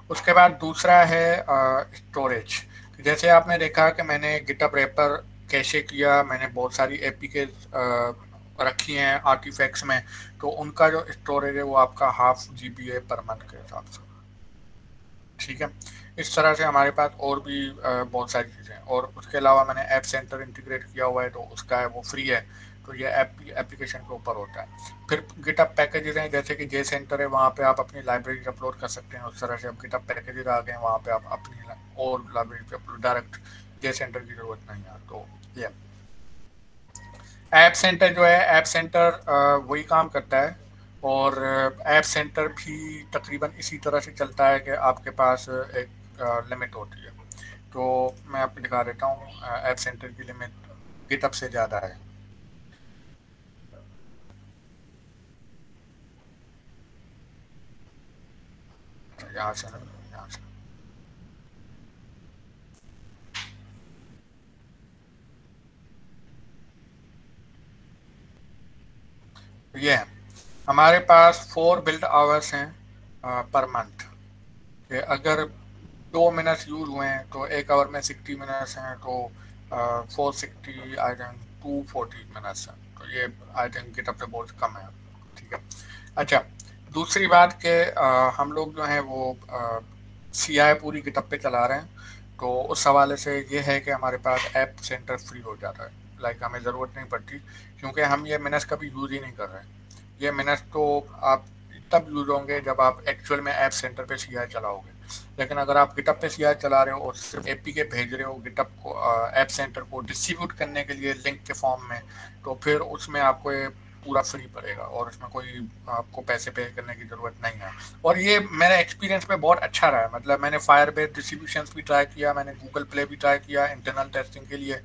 उसके बाद दूसरा है स्टोरेज जैसे आपने देखा कि मैंने गिटअप रेपर कैसे किया मैंने बहुत सारी ए के रखी हैं आर्टिफैक्ट्स में तो उनका जो स्टोरेज है वो आपका हाफ़ जी बी है पर मंथ के हिसाब से। ठीक है? इस तरह से हमारे पास और भी बहुत सारी चीज़ें हैं। और उसके अलावा मैंने ऐप सेंटर इंटीग्रेट किया हुआ है तो उसका है, वो फ्री है तो ये ऐप एप्लीकेशन के ऊपर होता है। फिर गिटअप पैकेजेज हैं, जैसे कि जे सेंटर है, वहाँ पे आप अपनी लाइब्रेरी अपलोड कर सकते हैं, उस तरह से अब गिटअप पैकेजेज आ गए हैं, वहाँ पे आप अपनी और लाइब्रेरी पे अपलोड डायरेक्ट जे सेंटर की ज़रूरत नहीं है तो ये। ऐप सेंटर जो है ऐप सेंटर वही काम करता है और ऐप सेंटर भी तकरीबन इसी तरह से चलता है कि आपके पास एक लिमिट होती है। तो मैं आपको दिखा देता हूँ ऐप सेंटर की लिमिट गिटअप से ज़्यादा है। यहाँ से यहाँ से। ये है। हमारे पास फोर बिल्ड आवर्स हैं पर मंथ अगर दो मिनट्स यूज़ हुए हैं तो एक आवर में सिक्सटी मिनट्स हैं तो four sixty I think two forty minutes हैं. तो ये आई थिंक गिटअप पे बहुत कम है. ठीक है. अच्छा दूसरी बात के आ, हम लोग जो हैं वो सी आई पूरी गिटअप पे चला रहे हैं. तो उस हवाले से ये है कि हमारे पास ऐप सेंटर फ्री हो जाता है. लाइक हमें ज़रूरत नहीं पड़ती क्योंकि हम ये मिनट्स कभी यूज़ ही नहीं कर रहे हैं. ये मिनट तो आप तब यूज़ होंगे जब आप एक्चुअल में ऐप सेंटर पे सीआई चलाओगे। लेकिन अगर आप गिटअप पे सीआई चला रहे हो और सिर्फ़ ए के भेज रहे हो गिटअप को ऐप सेंटर को डिस्ट्रीब्यूट करने के लिए लिंक के फॉर्म में तो फिर उसमें आपको पूरा फ्री पड़ेगा और इसमें कोई आपको पैसे पे करने की ज़रूरत नहीं है। और ये मेरे एक्सपीरियंस में बहुत अच्छा रहा है। मतलब मैंने फायर बेस डिस्ट्रीब्यूशन भी ट्राई किया, मैंने गूगल प्ले भी ट्राई किया इंटरनल टेस्टिंग के लिए,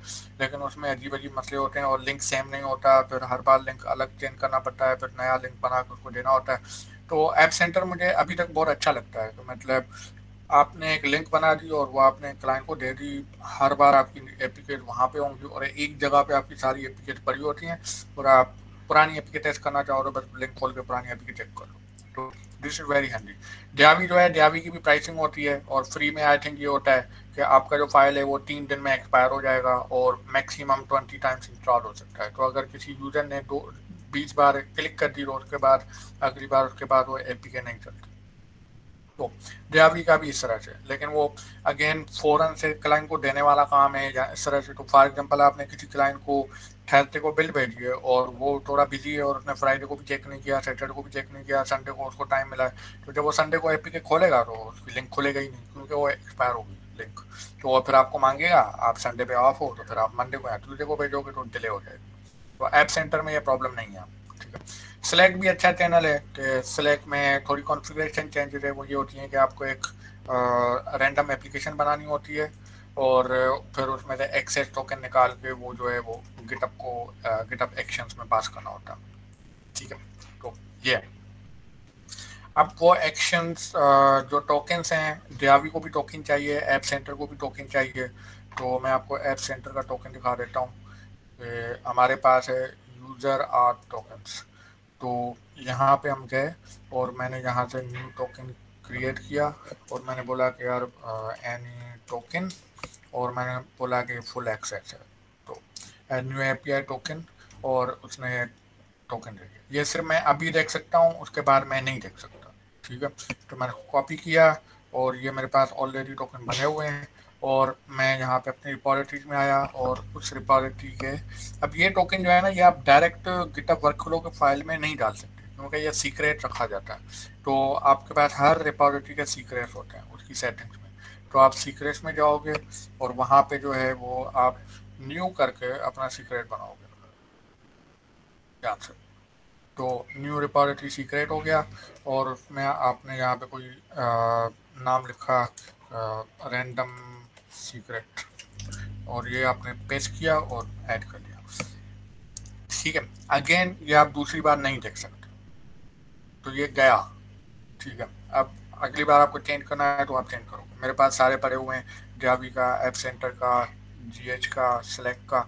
लेकिन उसमें अजीब अजीब मसले होते हैं और लिंक सेम नहीं होता, फिर हर बार लिंक अलग चेंज करना पड़ता है, फिर नया लिंक बना कर उसको देना होता है। तो ऐप सेंटर मुझे अभी तक बहुत अच्छा लगता है। तो मतलब आपने एक लिंक बना दी और वो आपने क्लाइंट को दे दी, हर बार आपकी एप्लीकेट वहाँ पे होंगी और एक जगह पे आपकी सारी एप्लीकेट पड़ी होती हैं और आप पुरानी एप की टेस्ट करना चाहो तो बस लिंक खोल के पुरानी एप की चेक कर लो। तो दिस इज़ वेरी हैंडी डियावी जो है डियावी की भी प्राइसिंग होती है और फ्री में आई थिंक ये होता है कि आपका जो फ़ाइल है वो तीन दिन में एक्सपायर हो जाएगा और मैक्सिमम ट्वेंटी टाइम्स इंस्टॉल हो सकता है। तो अगर किसी यूज़र ने दो, बीस बार क्लिक कर दी तो उसके बाद, अगली बार उसके बाद वो एपी के नहीं चलते। तो डियावी का भी इस तरह से लेकिन वो अगेन फ़ौरन से क्लाइंट को देने वाला काम है या इस तरह से। तो फॉर एग्जांपल आपने किसी क्लाइंट को थर्सडे को बिल भेजिए और वो थोड़ा बिज़ी है और उसने फ्राइडे को भी चेक नहीं किया सैटरडे को भी चेक नहीं किया संडे को उसको टाइम मिला। तो जब वो संडे को एपी के खोलेगा तो उसकी लिंक खुलेगा ही नहीं क्योंकि वो एक्सपायर होगी लिंक तो वो फिर आपको मांगेगा, आप संडे पे ऑफ़ हो तो फिर आप मंडे को या ट्यूजडे को भेजोगे तो डिले हो जाएगी। तो ऐप सेंटर में ये प्रॉब्लम नहीं है ठीक है? स्लैक भी अच्छा चैनल है कि स्लैक में थोड़ी कॉन्फ़िगरेशन चेंजेस है, वो ये होती है कि आपको एक रैंडम एप्लीकेशन बनानी होती है। और फिर उसमें से एक्सेस टोकन निकाल के वो जो है वो गिटअप को गिटअप एक्शंस में पास करना होता ठीक है? तो ये अब वो एक्शंस जो टोकन्स हैं डियावी को भी टोकन चाहिए ऐप सेंटर को भी टोकन चाहिए। तो मैं आपको ऐप सेंटर का टोकन दिखा देता हूँ। हमारे पास है यूज़र आर्ट टोकन्स तो यहाँ पे हम गए और मैंने यहाँ से न्यू टोकन क्रिएट किया और मैंने बोला कि यार एनी टोकन और मैंने बोला कि फुल एक्सेस है। तो न्यू एपीआई टोकन और उसने टोकन दे दिया। ये सिर्फ़ मैं अभी देख सकता हूँ, उसके बाद मैं नहीं देख सकता। ठीक है? तो मैंने कॉपी किया और ये मेरे पास ऑलरेडी टोकन बने हुए हैं और मैं यहाँ पे अपनी रिपोजिटरीज में आया और उस रिपोजिटरी के, अब ये टोकन जो है ना, ये आप डायरेक्ट गिटअप वर्कफ्लो के फ़ाइल में नहीं डाल सकते, क्योंकि ये सीक्रेट रखा जाता है। तो आपके पास हर रिपोजिटरी के सीक्रेट होते हैं, उसकी सेटिंग्स में। तो आप सीक्रेट्स में जाओगे और वहाँ पे जो है वो आप न्यू करके अपना सीक्रेट बनाओगे। तो न्यू रिपोजिटरी सीक्रेट हो गया और उसमें आपने यहाँ पे कोई आ, नाम लिखा रैंडम सीक्रेट और ये आपने पेस्ट किया और ऐड कर दिया ठीक है अगेन ये आप दूसरी बार नहीं देख सकते। तो ये गया। ठीक है अब अगली बार आपको चेंज करना है तो आप चेंज करोगे मेरे पास सारे पड़े हुए हैं जावी का ऐप सेंटर का जीएच का सेलेक्ट का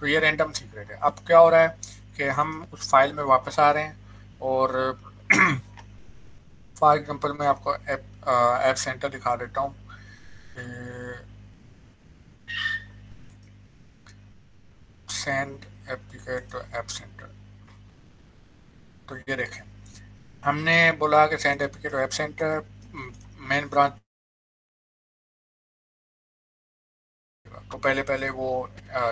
तो ये रैंडम सीक्रेट है। अब क्या हो रहा है कि हम उस फ़ाइल में वापस आ रहे हैं और फॉर एग्जांपल मैं आपको ऐप ऐप सेंटर दिखा देता हूँ। Send application to app center तो ये देखें। हमने बोला कि send application to app center main branch तो पहले पहले वो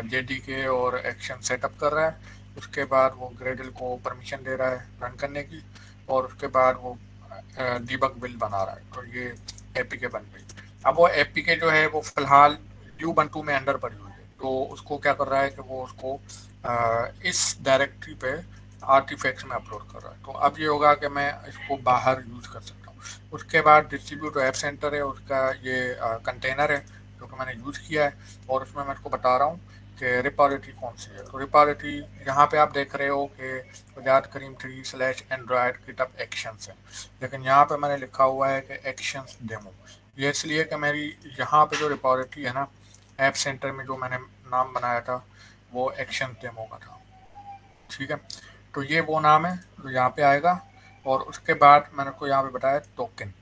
जे के और एक्शन सेटअप कर रहा है। उसके बाद वो ग्रेडल को परमिशन दे रहा है रन करने की और उसके बाद वो डीबग बिल बना रहा है। तो ये एपी के बन गई। अब वो एपी के जो है वो फ़िलहाल यू बन टू में अंडर पड़ी हुई है। तो उसको क्या कर रहा है कि वो उसको इस डायरेक्टरी पे आर्टिफैक्ट्स में अपलोड कर रहा है। तो अब ये होगा कि मैं इसको बाहर यूज़ कर सकता उसके बाद डिस्ट्रीब्यूट ऐप सेंटर है, उसका ये कंटेनर है, जो कि मैंने यूज़ किया है, और उसमें मैं आपको बता रहा हूँ कि रिपोजिटरी कौन सी है। तो रिपोजिटरी यहाँ पे आप देख रहे हो कि वजाद करीम three slash Android GitHub actions है। लेकिन यहाँ पे मैंने लिखा हुआ है कि एक्शंस डेमो ये इसलिए कि मेरी यहाँ पे जो रिपोजिटरी है ना ऐप सेंटर में जो मैंने नाम बनाया था, वो एक्शन डेमो का था। ठीक है? तो ये वो नाम है, जो यहाँ पे आएगा। और उसके बाद मैंने को यहाँ पे बताया टोकन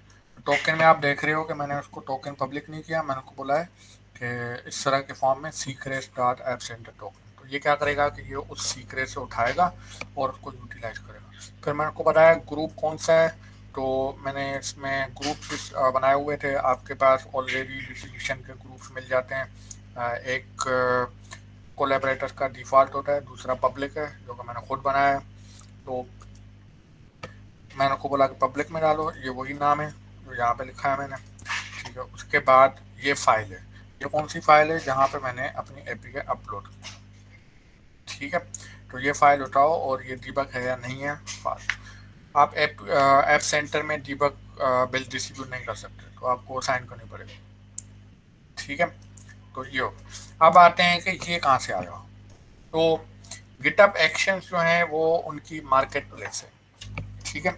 टोकन में आप देख रहे हो कि मैंने उसको टोकन पब्लिक नहीं किया, मैंने उसको बोला है कि इस तरह के फॉर्म में secret dot app center token तो ये क्या करेगा कि ये उस सीक्रेट से उठाएगा और उसको यूटिलाइज करेगा. फिर मैंने को बताया ग्रुप कौन सा है तो मैंने इसमें ग्रुप बनाए हुए थे. आपके पास ऑलरेडी डिस्ट्रीब्यूशन के ग्रुप्स मिल जाते हैं. एक कोलेबरेटर का डिफ़ॉल्ट होता है, दूसरा पब्लिक है, जो कि मैंने खुद बनाया है. तो मैंने को बोला कि पब्लिक में डालो, ये वही नाम है, जो यहाँ पे लिखा है मैंने। ठीक है, उसके बाद ये फ़ाइल है। ये कौन सी फ़ाइल है? जहाँ पे मैंने अपनी ए पी अपलोड ठीक है तो ये फ़ाइल उठाओ और ये डीबक है या नहीं है फास्ट आप ऐप ऐप सेंटर में डीबक बिल डिस्ट्रीब्यूट नहीं कर सकते तो आपको साइन करनी पड़ेगी। ठीक है तो ये अब आते हैं कि ये कहाँ से आया? तो गिटअप एक्शन जो हैं, वो उनकी मार्केट प्लेस है। ठीक है।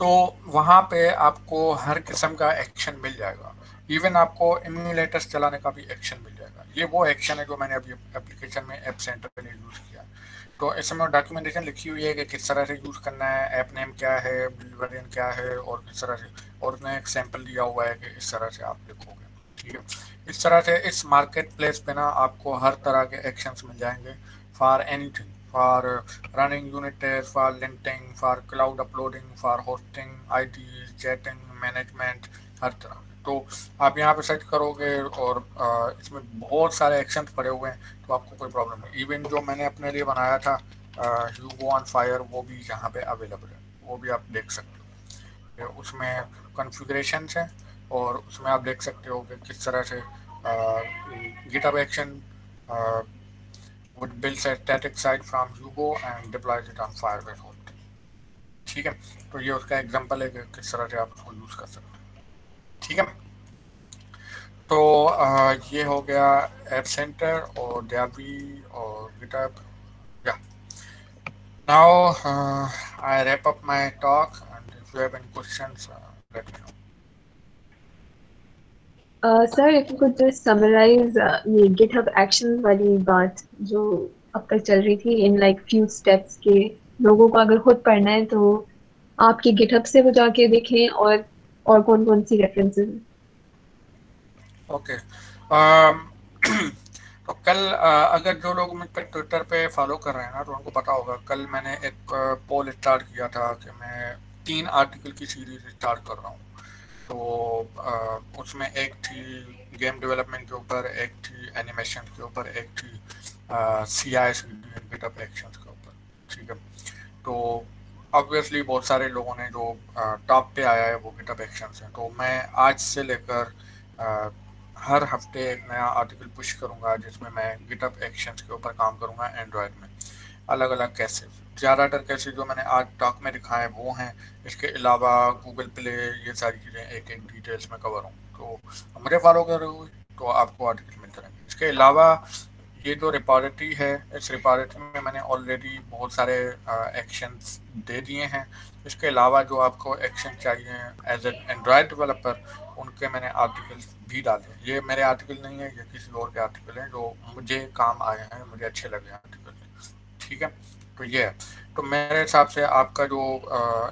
तो वहाँ पे आपको हर किस्म का एक्शन मिल जाएगा। इवन आपको इम्यूलेटर्स चलाने का भी एक्शन मिल जाएगा। ये वो एक्शन है जो मैंने अभी एप्लीकेशन में ऐप सेंटर के लिए यूज़ किया। तो इसमें डॉक्यूमेंटेशन लिखी हुई है कि किस तरह से यूज़ करना है ऐप नेम क्या है वेरियंट क्या है, और किस तरह से, और उसने एक सैंपल दिया हुआ है कि इस तरह से आप लिखोगे। ठीक है? इस तरह से इस मार्केट प्लेस पे ना आपको हर तरह के एक्शंस मिल जाएँगे। For anything running unit tests, for linting, for cloud uploading, for hosting, IDs, chatting, management, हर तरह। तो आप यहाँ पे सर्च करोगे और इसमें बहुत सारे एक्शन पड़े हुए हैं तो आपको कोई प्रॉब्लम नहीं। इवन जो मैंने अपने लिए बनाया था यू गो ऑन फायर वो भी यहाँ पे अवेलेबल है। वो भी आप देख सकते हो। उसमें कॉन्फ़िगरेशन है और उसमें आप देख सकते हो कि किस तरह से GitHub action static site and ठीक है? तो ये उसका एग्ज़ाम्पल है कि किस तरह से आप उसको यूज़ कर सकते हैं। ठीक है? तो आ, ये हो गया एप सेंटर और डी और GitHub Now uh, I wrap up my talk and if you have any questions uh, let me know. Sir if you could just summarise ये गिटहब एक्शन वाली बात जो अब तक चल रही थी इन लाइक फ्यू स्टेप्स के लोगों को अगर खुद पढ़ना है तो आपके गिटहब से वो जाके देखें और और कौन कौन सी रेफरेंसेस ओके um, तो कल uh, अगर जो लोग मुझ ट्विटर पे फॉलो कर रहे हैं ना तो उनको पता होगा कल मैंने एक पोल uh, स्टार्ट किया था कि मैं तीन आर्टिकल की सीरीज़ स्टार्ट कर रहा हूँ। तो उसमें एक थी गेम डेवलपमेंट के ऊपर, एक थी एनिमेशन के ऊपर, एक थी सी आई गिटअप एक्शन के ऊपर, ठीक है? तो ऑब्वियसली बहुत सारे लोगों ने जो टॉप पे आया है वो गिटअप एक्शन है। तो मैं आज से लेकर हर हफ़्ते एक नया आर्टिकल पुश करूँगा जिसमें मैं गिटअप एक्शन के ऊपर काम करूँगा एंड्रॉयड में अलग अलग कैसे? ज़्यादातर कैसे जो मैंने आज टॉक में दिखाए वो हैं। इसके अलावा गूगल प्ले ये सारी चीज़ें एक एक डिटेल्स में कवर हूँ। तो मुझे फॉलो कर रहे हुए तो आपको आर्टिकल मिलते रहेंगे। इसके अलावा ये जो रिपोजिटरी है, इस रिपोजिटरी में मैंने ऑलरेडी बहुत सारे एक्शंस दे दिए हैं। इसके अलावा जो आपको एक्शन चाहिए एज ए एंड्रॉयड डेवलपर उनके मैंने आर्टिकल भी डाले ये मेरे आर्टिकल नहीं है, ये किसी और के आर्टिकल हैं, जो मुझे काम आए हैं, मुझे अच्छे लगे आर्टिकल ठीक है? तो ये तो मेरे हिसाब से आपका जो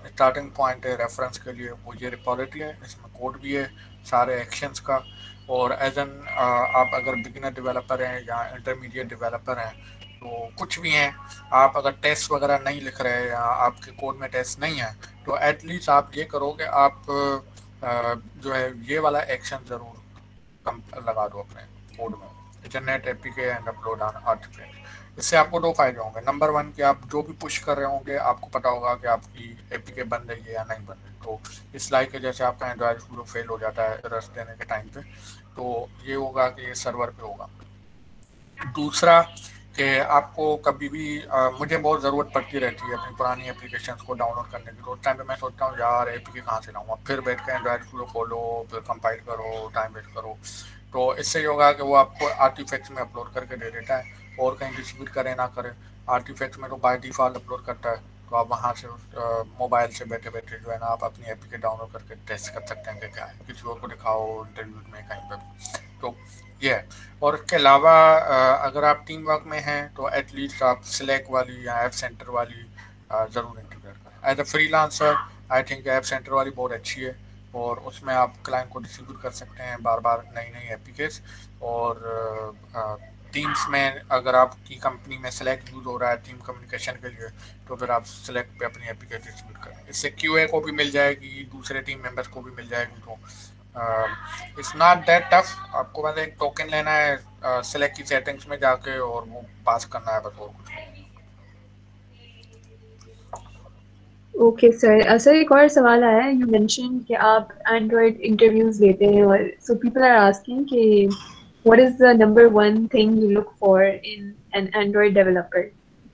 स्टार्टिंग पॉइंट है रेफरेंस के लिए, वो ये रिपोजिटरी है, इसमें कोड भी है, सारे एक्शंस का। और एज एन आप अगर बिगिनर डेवलपर हैं या इंटरमीडिएट डेवलपर हैं तो कुछ भी हैं, आप अगर टेस्ट वगैरह नहीं लिख रहे हैं या आपके कोड में टेस्ट नहीं है तो एटलीस्ट आप ये करोगे आप जो है ये वाला एक्शन ज़रूर लगा दो अपने कोड में। Generate APK and upload on इससे आपको दो फ़ायदे होंगे। नंबर वन कि आप जो भी पुश कर रहे होंगे आपको पता होगा कि आपकी एपीके बन रही है या नहीं बन रही। तो इस लाइक के जैसे आपका एंड्रॉइड शुरू फेल हो जाता है रस देने के टाइम पे। तो ये होगा कि ये सर्वर पे होगा। दूसरा कि आपको कभी भी आ, मुझे बहुत ज़रूरत पड़ती रहती है अपनी पुरानी एप्लीकेशन को डाउनलोड करने की। तो उस टाइम पे मैं सोचता हूँ यार ए पी कहाँ से लाऊँगा? फिर बैठ के एंड्रॉइड स्टूडियो खोलो फिर कंपाइल करो टाइम वेस्ट करो। तो इससे ये होगा कि वो आपको आर्टिफैक्ट्स में अपलोड करके दे देता है। और कहीं डिस्ट्रीब्यूट करें, ना करें आर्टिफैक्ट्स में तो बाय डिफ़ॉल्ट अपलोड करता है तो आप वहाँ से मोबाइल से बैठे बैठे जो है ना, आप अपनी एप के डाउनलोड करके टेस्ट कर सकते हैं कि क्या है। किसी और को दिखाओ इंटरव्यू में कहीं पर तो ये है। और इसके अलावा अगर आप टीम वर्क में हैं तो एटलीस्ट आप सिलेक्ट वाली या ऐप सेंटर वाली ज़रूर इंटीग्रेट करें। As a freelancer I think app center वाली बहुत अच्छी है, और उसमें आप क्लाइंट को डिस्ट्रीब्यूट कर सकते हैं बार बार नई नई एपिकेस और टीम्स में अगर आपकी कंपनी में सेलेक्ट यूज़ हो रहा है टीम कम्युनिकेशन के लिए तो फिर आप सेलेक्ट पे अपनी एपिकेस डिस्ट्रीब्यूट करें। इससे क्यू को भी मिल जाएगी, दूसरे टीम मेंबर्स को भी मिल जाएगी तो इट्स नॉट दैट टफ आपको बस एक टोकन लेना है सेलेक्ट की सेटिंग्स में जाके और वो पास करना है, बस और कुछ ओके सर सर एक और सवाल आया है। यू मेंशन कि आप एंड्रॉयड इंटरव्यूज़ लेते हैं और सो पीपल आर आस्किंग कि what is the number one thing you look for in an Android developer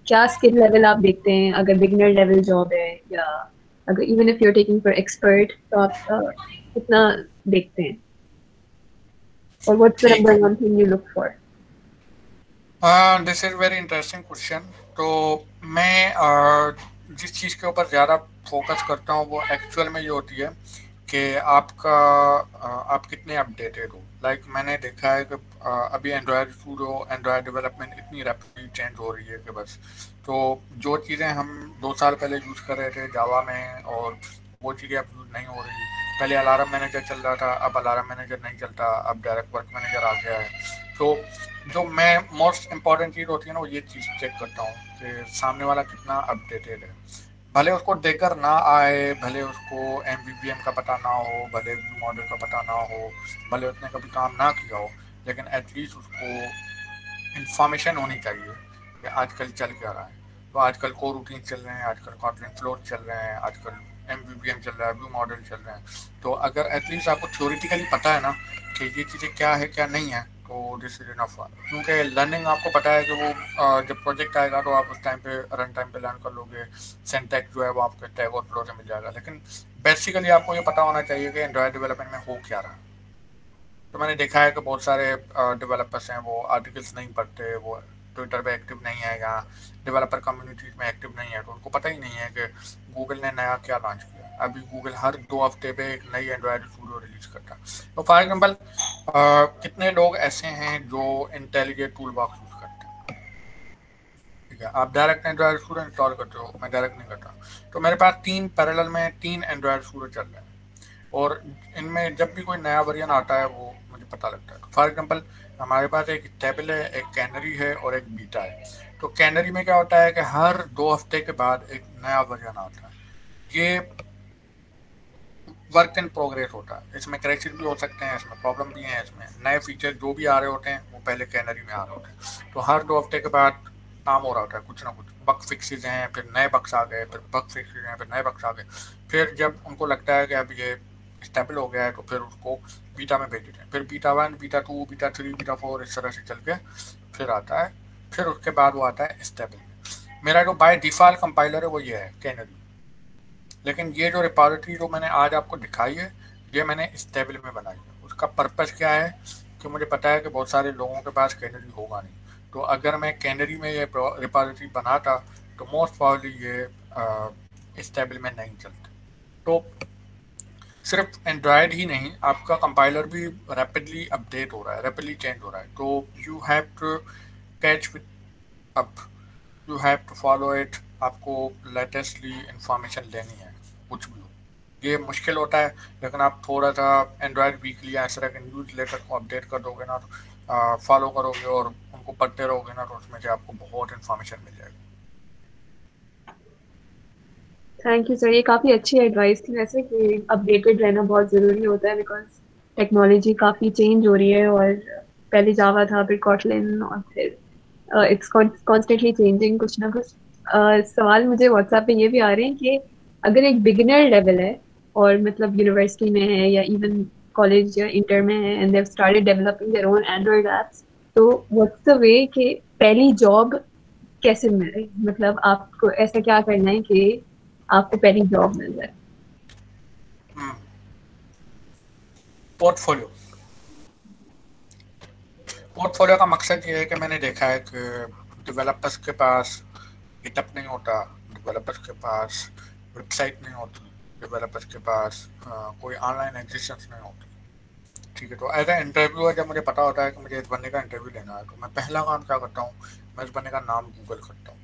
क्या स्किल लेवल आप देखते हैं अगर बिगनर लेवल जॉब है या अगर even if you are taking for expert तो आप uh, कितना देखते हैं। और what's the number one thing you look for this is very interesting question तो मैं uh, जिस चीज़ के ऊपर ज़्यादा फोकस करता हूँ वो एक्चुअल में ये होती है कि आपका uh, आप कितने अपडेटेड हो। लाइक like, मैंने देखा है कि अभी एंड्रॉयड स्टूडियो एंड्रॉयड डेवलपमेंट इतनी रैपिडली चेंज हो रही है कि बस। तो जो चीज़ें हम दो साल पहले यूज़ कर रहे थे जावा में और वो चीज़ें अब यूज़ नहीं हो रही। पहले अलार्म मैनेजर चल रहा था अब अलार्म मैनेजर नहीं चलता अब डायरेक्ट वर्क मैनेजर आ गया है। तो जो मैं मोस्ट इंपॉर्टेंट चीज़ होती है ना वो ये चीज़ चेक करता हूँ कि सामने वाला कितना अपडेटेड है। भले उसको देकर ना आए, भले उसको एम का पता ना हो, भले व्यू मॉडल का पता ना हो, भले उसने कभी काम ना किया हो, लेकिन एटलीस्ट उसको इंफॉर्मेशन होनी चाहिए कि आजकल चल क्या रहा है। तो आजकल को रूटीन चल रहे हैं, आजकल कॉन्फिडेंस फ्लोर चल रहे हैं, आजकल एम चल रहा है व्यू मॉडल चल रहे हैं। तो अगर एटलीस्ट आपको थ्योरिटिकली पता है ना कि ये चीज़ें क्या है, क्या नहीं है तो दिस इज़ इनफ क्योंकि लर्निंग आपको पता है कि वो जब प्रोजेक्ट आएगा तो आप उस टाइम पे रन टाइम पे लर्न कर लोगे। सेंटेक जो है वो आपके टैग और फ्लो से मिल जाएगा। लेकिन बेसिकली आपको ये पता होना चाहिए कि एंड्रॉयड डेवलपमेंट में हो क्या रहा। तो मैंने देखा है कि बहुत सारे डेवलपर्स हैं, वो आर्टिकल्स नहीं पढ़ते, वो ट्विटर पे एक्टिव नहीं है या डेवलपर कम्युनिटीज में एक्टिव नहीं है। तो उनको पता ही नहीं है कि गूगल ने नया क्या लॉन्च किया। अभी गूगल हर दो हफ़्ते पे एक नई एंड्रॉयड स्टूडियो रिलीज़ करता है। तो फॉर एग्जांपल कितने लोग ऐसे हैं जो इंटेलिजेंट टूल बॉक्स यूज़ करते हैं? ठीक है, आप डायरेक्ट एंड्रॉयड स्टूडियो इंस्टॉल करते हो, मैं डायरेक्ट नहीं करता। तो मेरे पास तीन पैरेलल में तीन एंड्रॉयड स्टूडियो चल रहे हैं। और इनमें जब भी कोई नया वर्जन आता है, वो मुझे पता लगता है। फॉर एग्ज़ाम्पल हमारे पास एक टेबल है, एक कैनरी है और एक बीटा है। तो कैनरी में क्या होता है कि हर दो हफ़्ते के बाद एक नया वर्जन आता है। ये वर्क इन प्रोग्रेस होता है। इसमें क्रैशेस भी हो सकते हैं, इसमें प्रॉब्लम भी हैं, इसमें नए फीचर जो भी आ रहे होते हैं, वो पहले कैनरी में आ रहे होते हैं। तो हर दो हफ़्ते के बाद काम हो रहा होता है, कुछ ना कुछ। बग फिक्सेज हैं, फिर नए बक्स आ गए, फिर बग फिक्सेज हैं, फिर नए बक्स आ गए। फिर जब उनको लगता है कि अब ये स्टेबल हो गया है तो फिर उसको बीटा में भेज देते हैं। फिर beta one beta two beta three beta four इस तरह से चल के फिर आता है। फिर उसके बाद वो आता है स्टेबल मेरा जो बाय डिफ़ॉल्ट कंपाइलर है, वो ये है कैनरी लेकिन ये जो रिपोजिटरी जो मैंने आज आपको दिखाई है, ये मैंने स्टेबल में बनाई है। उसका पर्पज़ क्या है कि मुझे पता है कि बहुत सारे लोगों के पास कैनरी होगा नहीं। तो अगर मैं कैनरी में ये रिपोजिटरी बनाता तो मोस्ट प्रॉब्ली ये स्टेबल में नहीं चलते। तो सिर्फ़ एंड्रॉयड ही नहीं, आपका कंपाइलर भी रैपिडली अपडेट हो रहा है रैपिडली चेंज हो रहा है। तो you have to catch with up you have to follow it आपको लेटेस्टली इंफॉर्मेशन लेनी है। कुछ भी हो। ये मुश्किल होता है लेकिन आप थोड़ा सा एंड्रॉयड वीकली या इस तरह के न्यूज़ लेटर को अपडेट कर दोगे ना तो फॉलो करोगे और उनको पढ़ते रहोगे ना तो उसमें से आपको बहुत इन्फॉर्मेशन मिल जाएगी। थैंक यू सर ये काफ़ी अच्छी एडवाइस थी वैसे कि अपडेटेड रहना बहुत ज़रूरी होता है बिकॉज़ टेक्नोलॉजी काफ़ी चेंज हो रही है और पहले जावा था फिर कॉटलिन और फिर इट्स कॉन्स्टेंटली चेंजिंग कुछ ना कुछ। uh, सवाल मुझे व्हाट्सएप पे ये भी आ रहे हैं कि अगर एक बिगिनर लेवल है और मतलब यूनिवर्सिटी में है या इवन कॉलेज या इंटर में है and they've started developing their own Android apps तो व्हाट्स द वे कि पहली जॉब कैसे मिले मतलब आपको ऐसा क्या करना है कि आपको पहली जॉब मिल जाए? पोर्टफोलियो पोर्टफोलियो का मकसद ये है कि मैंने देखा है कि डेवलपर्स के पास गिटअप नहीं होता डेवलपर्स के पास वेबसाइट नहीं होती डेवलपर्स के पास कोई ऑनलाइन एग्जिस्टेंस नहीं होती। ठीक है तो एज ए इंटरव्यूअर जब मुझे पता होता है कि मुझे इस बंदे का इंटरव्यू लेना है तो मैं पहला काम क्या करता हूँ, मैं इस बंदे का नाम गूगल करता हूँ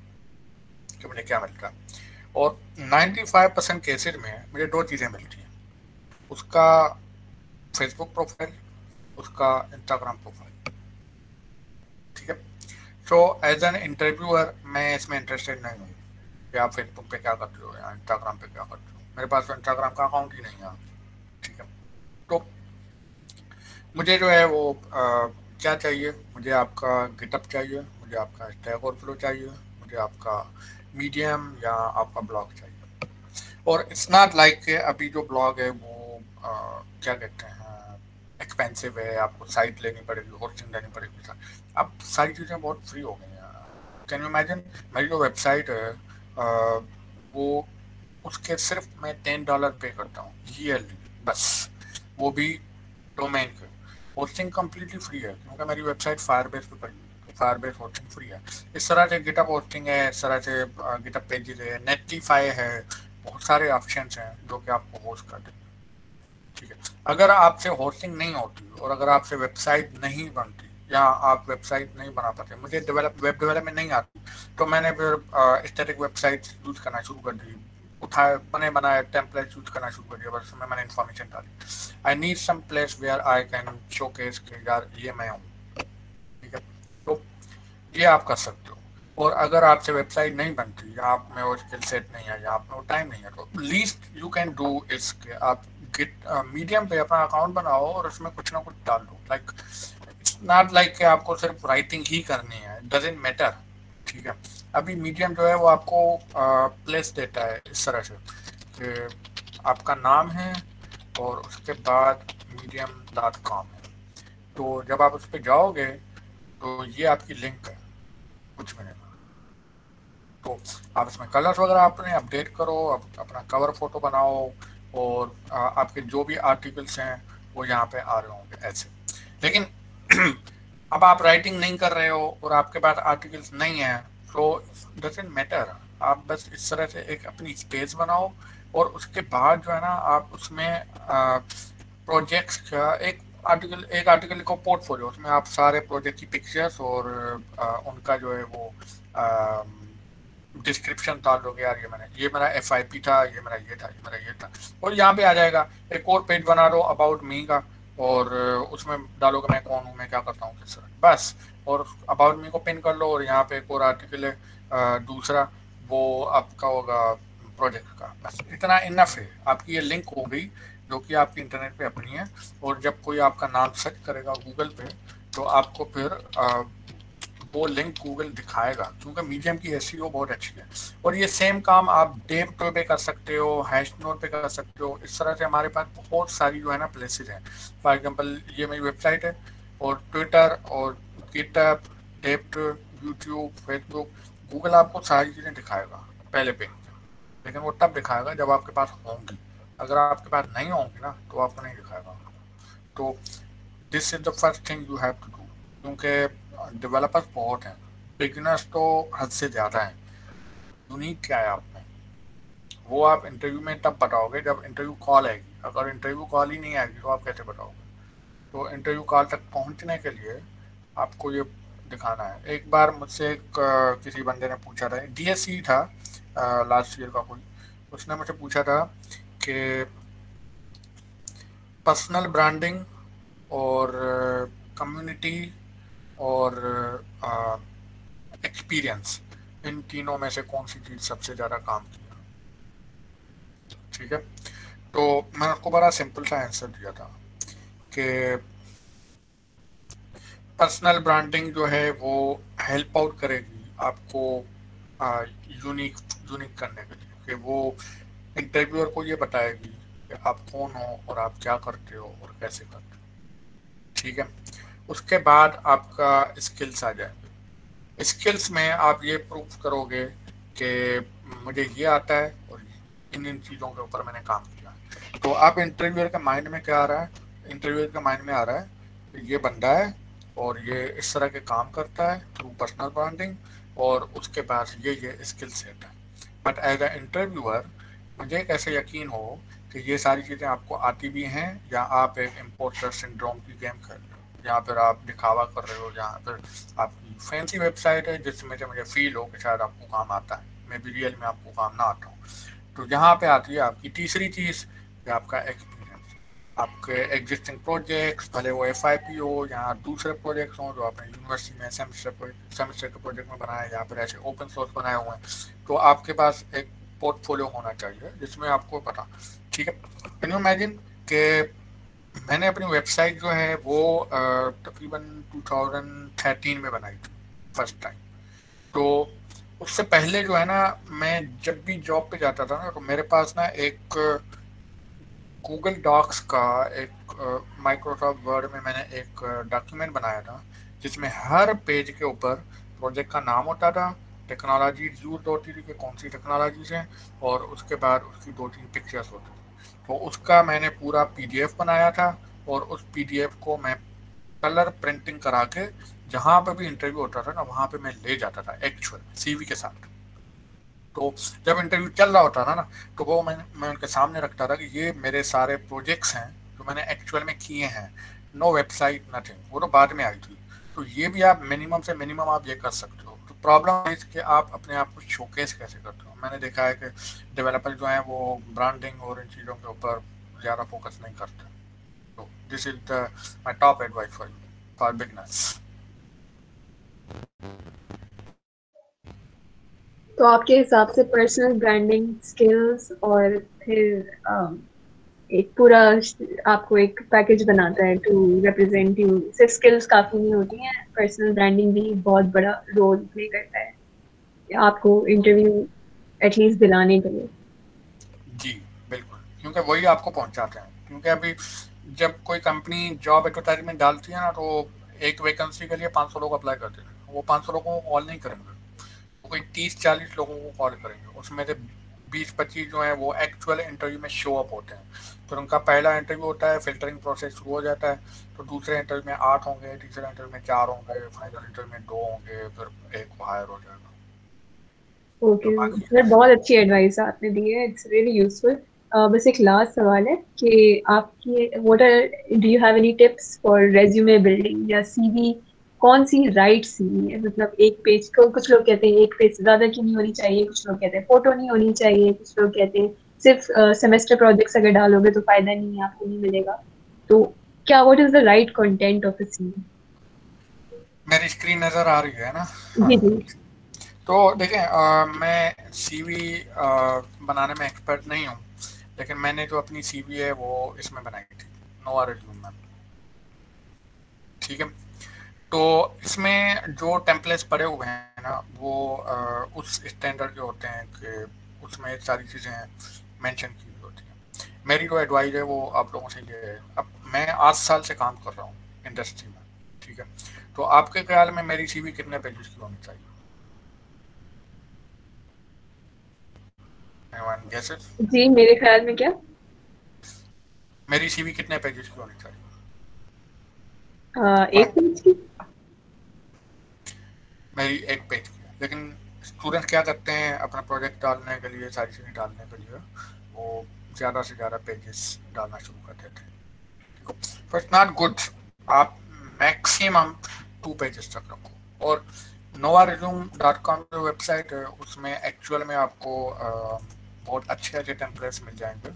कि मुझे क्या मिलता है। और 95 परसेंट केसेज में मुझे दो चीज़ें मिलती हैं, उसका फेसबुक प्रोफ़ाइल उसका इंस्टाग्राम प्रोफ़ाइल ठीक है सो एज एन इंटरव्यूअर मैं इसमें इंटरेस्टेड नहीं हूँ। कि आप फेसबुक पे क्या करते हो या इंस्टाग्राम पे क्या करते हो? मेरे पास तो इंस्टाग्राम का अकाउंट ही नहीं है। ठीक है। तो मुझे जो है वो आ, क्या चाहिए? मुझे आपका गिटअप चाहिए मुझे आपका स्टैक और फ्लो चाहिए मुझे आपका मीडियम या आपका ब्लॉग चाहिए। और इट्स नॉट लाइक के अभी जो ब्लॉग है वो आ, क्या कहते हैं एक्सपेंसिव है आपको साइट लेनी पड़ेगी होस्टिंग लेनी पड़ेगी। अब सारी चीज़ें बहुत फ्री हो गई हैं। कैन यू इमेजिन मेरी जो वेबसाइट है वो उसके सिर्फ़ मैं टेन डॉलर पे करता हूँ ईयरली बस। वो भी डोमेन के होस्टिंग कम्प्लीटली फ्री है, क्योंकि मेरी वेबसाइट फायर बेस पे पड़ी है। फायर बेस होस्टिंग फ्री है। इस तरह से गिटअप होस्टिंग है, इस तरह से गिटअप पेजेस है नेटलीफाई है, बहुत सारे ऑप्शन हैं जो कि आपको होस्ट कर देंगे। ठीक है। अगर आपसे होस्टिंग नहीं होती और अगर आपसे वेबसाइट नहीं बनती या आप वेबसाइट नहीं बना पाते। मुझे डेवलप वेब डेवलपमेंट नहीं आती। तो मैंने फिर स्टेटिक वेबसाइट यूज़ करना शुरू कर दी। उठाए, बने बनाए टेम्पलेट यूज़ करना शुरू कर दिया। बस उसमें मैंने इन्फॉर्मेशन डाली। I need some place where I can showcase के यार ये मैं हूँ। ठीक है? तो ये आप कर सकते हो। और अगर आपसे वेबसाइट नहीं बनती, या आप में वो स्किल सेट नहीं है, या आप में वो टाइम नहीं है तो लीस्ट यू कैन डू इसके आप गिट मीडियम पे अपना अकाउंट बनाओ और उसमें कुछ ना कुछ डाल दो। लाइक इट्स नॉट लाइक आपको सिर्फ़ राइटिंग ही करनी है. डजेंट मैटर ठीक है? अभी मीडियम जो है वो आपको प्लेस देता है इस तरह से. कि आपका नाम है और उसके बाद मीडियम डॉट कॉम है. तो जब आप उस पर जाओगे तो ये आपकी लिंक है. कुछ मिनट तो आप इसमें कलर्स वगैरह अपने अपडेट करो अप, अपना कवर फ़ोटो बनाओ और आ, आपके जो भी आर्टिकल्स हैं वो यहाँ पे आ रहे होंगे. ऐसे. लेकिन अब आप राइटिंग नहीं कर रहे हो और आपके पास आर्टिकल्स नहीं है तो डजेंट मैटर आप बस इस तरह से एक अपनी स्पेस बनाओ और उसके बाद जो है ना आप उसमें प्रोजेक्ट्स का एक आर्टिकल एक आर्टिकल लिखो पोर्टफोलियो उसमें आप सारे प्रोजेक्ट की पिक्चर्स और आ, उनका जो है वो डिस्क्रिप्शन डाल दोगे यार ये मैंने ये मेरा एफआईपी था ये मेरा ये था ये मेरा ये था। और यहाँ पे आ जाएगा एक और पेज बना दो अबाउट मी का। और उसमें डालो कि मैं कौन हूँ, मैं क्या करता हूँ, किस तरह। बस, और अबाउट मी को पिन कर लो और यहाँ पे एक और आर्टिकल है दूसरा, वो आपका होगा प्रोजेक्ट का। बस, इतना इनफ है। आपकी ये लिंक हो गई, जो कि आपकी इंटरनेट पे अपनी है, और जब कोई आपका नाम सर्च करेगा गूगल पे तो आपको फिर वो लिंक गूगल दिखाएगा, क्योंकि मीडियम की एस e बहुत अच्छी है। और ये सेम काम आप डेव टो पे कर सकते हो हैश नोट पे कर सकते हो। इस तरह से हमारे पास बहुत सारी जो है ना प्लेसेज हैं। फॉर एग्जांपल ये मेरी वेबसाइट है और ट्विटर और गिटअप डेप्ट यूट्यूब फेसबुक गूगल आपको सारी चीज़ें दिखाएगा, पहले पे। लेकिन वो तब दिखाएगा जब आपके पास होंगी। अगर आपके पास नहीं होंगी ना तो आपको नहीं दिखाएगा। तो this is the first thing you have to do क्योंकि डेवलपर्स बहुत हैं बिगनर्स तो हद से ज़्यादा हैं। यूनिक क्या है आप में? वो आप इंटरव्यू में तब बताओगे जब इंटरव्यू कॉल आएगी। अगर इंटरव्यू कॉल ही नहीं आएगी तो आप कैसे बताओगे? तो इंटरव्यू कॉल तक पहुँचने के लिए आपको ये दिखाना है। एक बार मुझसे एक किसी बंदे ने पूछा था डीएससी था लास्ट ईयर का कोई। उसने मुझे पूछा था कि पर्सनल ब्रांडिंग और कम्युनिटी और एक्सपीरियंस इन तीनों में से कौन सी चीज़ सबसे ज़्यादा काम किया ठीक है? तो मैंने आपको बड़ा सिंपल सा आंसर दिया था कि पर्सनल ब्रांडिंग जो है वो हेल्प आउट करेगी आपको यूनिक यूनिक करने के लिए कि वो इंटरव्यूअर को ये बताएगी कि आप कौन हो और आप क्या करते हो और कैसे करते हो। ठीक है? उसके बाद आपका स्किल्स आ जाएँगे स्किल्स में आप ये प्रूफ करोगे कि मुझे ये आता है और इन इन चीज़ों के ऊपर मैंने काम किया। तो आप इंटरव्यूअर के माइंड में क्या आ रहा है? इंटरव्यूअर के माइंड में आ रहा है, ये बंदा है और ये इस तरह के काम करता है थ्रू पर्सनल ब्रांडिंग और उसके पास ये ये स्किल सेट है। बट एज अ इंटरव्यूअर मुझे कैसे यकीन हो कि ये सारी चीज़ें आपको आती भी हैं या आप एक इम्पोर्टर सिंड्रोम की गेम कर रहे हो। जहाँ पर आप दिखावा कर रहे हो, जहाँ पर आपकी फैंसी वेबसाइट है, जिसमें से मुझे फील हो कि शायद आपको काम आता है। मैं भी रियल में आपको काम ना आता हूँ। तो यहाँ पे आती है आपकी तीसरी चीज़ आपका एक्सपीरियंस आपके एग्जिस्टिंग प्रोजेक्ट्स भले वो एफ़ आई पी हो या दूसरे प्रोजेक्ट्स हों जो आपने यूनिवर्सिटी में सेमेस्टर सेमेस्टर के प्रोजेक्ट में बनाए या फिर ऐसे ओपन सोर्स बनाए हुए हैं। तो आपके पास एक पोर्टफोलियो होना चाहिए, जिसमें आपको पता, ठीक है? कैन यू इमेजिन कि मैंने अपनी वेबसाइट जो है वो तकरीबन 2013 में बनाई थी फ़र्स्ट टाइम तो उससे पहले जो है ना, मैं जब भी जॉब पे जाता था ना तो मेरे पास ना एक गूगल डॉक्स का एक माइक्रोसॉफ्ट वर्ड में मैंने एक डॉक्यूमेंट बनाया था, जिसमें हर पेज के ऊपर प्रोजेक्ट का नाम होता था टेक्नोलॉजी यूज़ होती थी कि कौन सी टेक्नोलॉजीज़ हैं, और उसके बाद उसकी दो तीन पिक्चर्स होती थी। तो उसका मैंने पूरा पीडीएफ बनाया था और उस पीडीएफ को मैं कलर प्रिंटिंग करा के जहाँ पे भी इंटरव्यू होता था ना, वहाँ पे मैं ले जाता था एक्चुअल सीवी के साथ। तो जब इंटरव्यू चल रहा होता था ना तो वो मैं मैं उनके सामने रखता था कि ये मेरे सारे प्रोजेक्ट्स हैं जो मैंने एक्चुअल में किए हैं। नो वेबसाइट नथिंग वो तो बाद में आई थी। तो ये भी आप मिनिमम से मिनिमम आप ये कर सकते हो। प्रॉब्लम है कि आप अपने आप को शोकेस कैसे करते हो? मैंने देखा है कि डेवलपर जो हैं वो ब्रांडिंग और इन चीज़ों के ऊपर ज़्यादा फोकस नहीं करते। तो this is the my top advice for for beginners तो आपके हिसाब से पर्सनल ब्रांडिंग स्किल्स और फिर um, एक पूरा आपको एक पैकेज बनाता है टू रिप्रेजेंट यू सिर्फ़ स्किल्स काफ़ी नहीं होती हैं. पर्सनल ब्रांडिंग भी बहुत बड़ा रोल प्ले करता है. आपको इंटरव्यू एटलीस्ट दिलाने के लिए. जी, बिल्कुल. क्योंकि वही आपको पहुंचाते हैं. क्योंकि अभी जब कोई कंपनी जॉब एडवर्टाइजमेंट डालती है ना तो एक वैकेंसी के लिए 500 लोग अप्लाई करते हैं. वो 500 लोगों को कॉल नहीं करेंगे. कोई तीस चालीस लोगों को कॉल करेंगे. उसमें से बीस पच्चीस जो है वो एक्चुअल इंटरव्यू में शो अप होते हैं। फिर उनका पहला इंटरव्यू होता है फिल्टरिंग प्रोसेस शुरू हो जाता है। तो दूसरे इंटरव्यू में आठ होंगे तीसरे इंटरव्यू में चार होंगे फाइनल इंटरव्यू में दो होंगे फिर एक हायर हो जाएगा। Okay okay. तो बहुत अच्छी एडवाइस आपने दी है। इट्स रियली यूजफुल बस एक लास्ट सवाल है कि आपकी what are do you have any tips for resume building या सीवी कौन सी राइट सीनी है? मतलब एक पेज को कुछ लोग कहते हैं एक पेज ज़्यादा की नहीं होनी चाहिए कुछ लोग कहते हैं फ़ोटो नहीं होनी चाहिए कुछ लोग कहते हैं सिर्फ़ सेमेस्टर uh, प्रोजेक्ट्स अगर डालोगे तो फ़ायदा नहीं है आपको नहीं मिलेगा। तो क्या what is the right content of a CV मेरी स्क्रीन नज़र आ रही है ना? जी जी। तो देखें मैं सीवी बनाने में एक्सपर्ट नहीं हूँ लेकिन मैंने जो अपनी सीवी है वो इसमें बनाई थी। नोवा रिज्यूम में ठीक है? तो इसमें जो टेम्पलेट्स पड़े हुए हैं ना वो आ, उस स्टैंडर्ड के होते हैं कि उसमें सारी चीज़ें मेंशन की हुई होती हैं। मेरी जो एडवाइस है वो आप लोगों से ये है। अब मैं आठ साल से काम कर रहा हूँ इंडस्ट्री में ठीक है? तो आपके ख्याल में मेरी सीवी कितने पेजेस की होनी चाहिए? जी मेरे ख्याल में क्या? मेरी सीवी कितने पेजेस की होनी चाहिए? आ, एक पेज की? मेरी एक पेज की लेकिन स्टूडेंट क्या करते हैं, अपना प्रोजेक्ट डालने के लिए सारी चीज़ें डालने के लिए वो ज़्यादा से ज़्यादा पेजेस डालना शुरू कर देते हैं। इट्स नॉट गुड आप मैक्सिमम टू पेजेस तक रखो। और नोवा रिज्यूम डॉट कॉम जो वेबसाइट है, उसमें एक्चुअल में आपको बहुत अच्छे अच्छे टेम्पलेट्स मिल जाएँगे।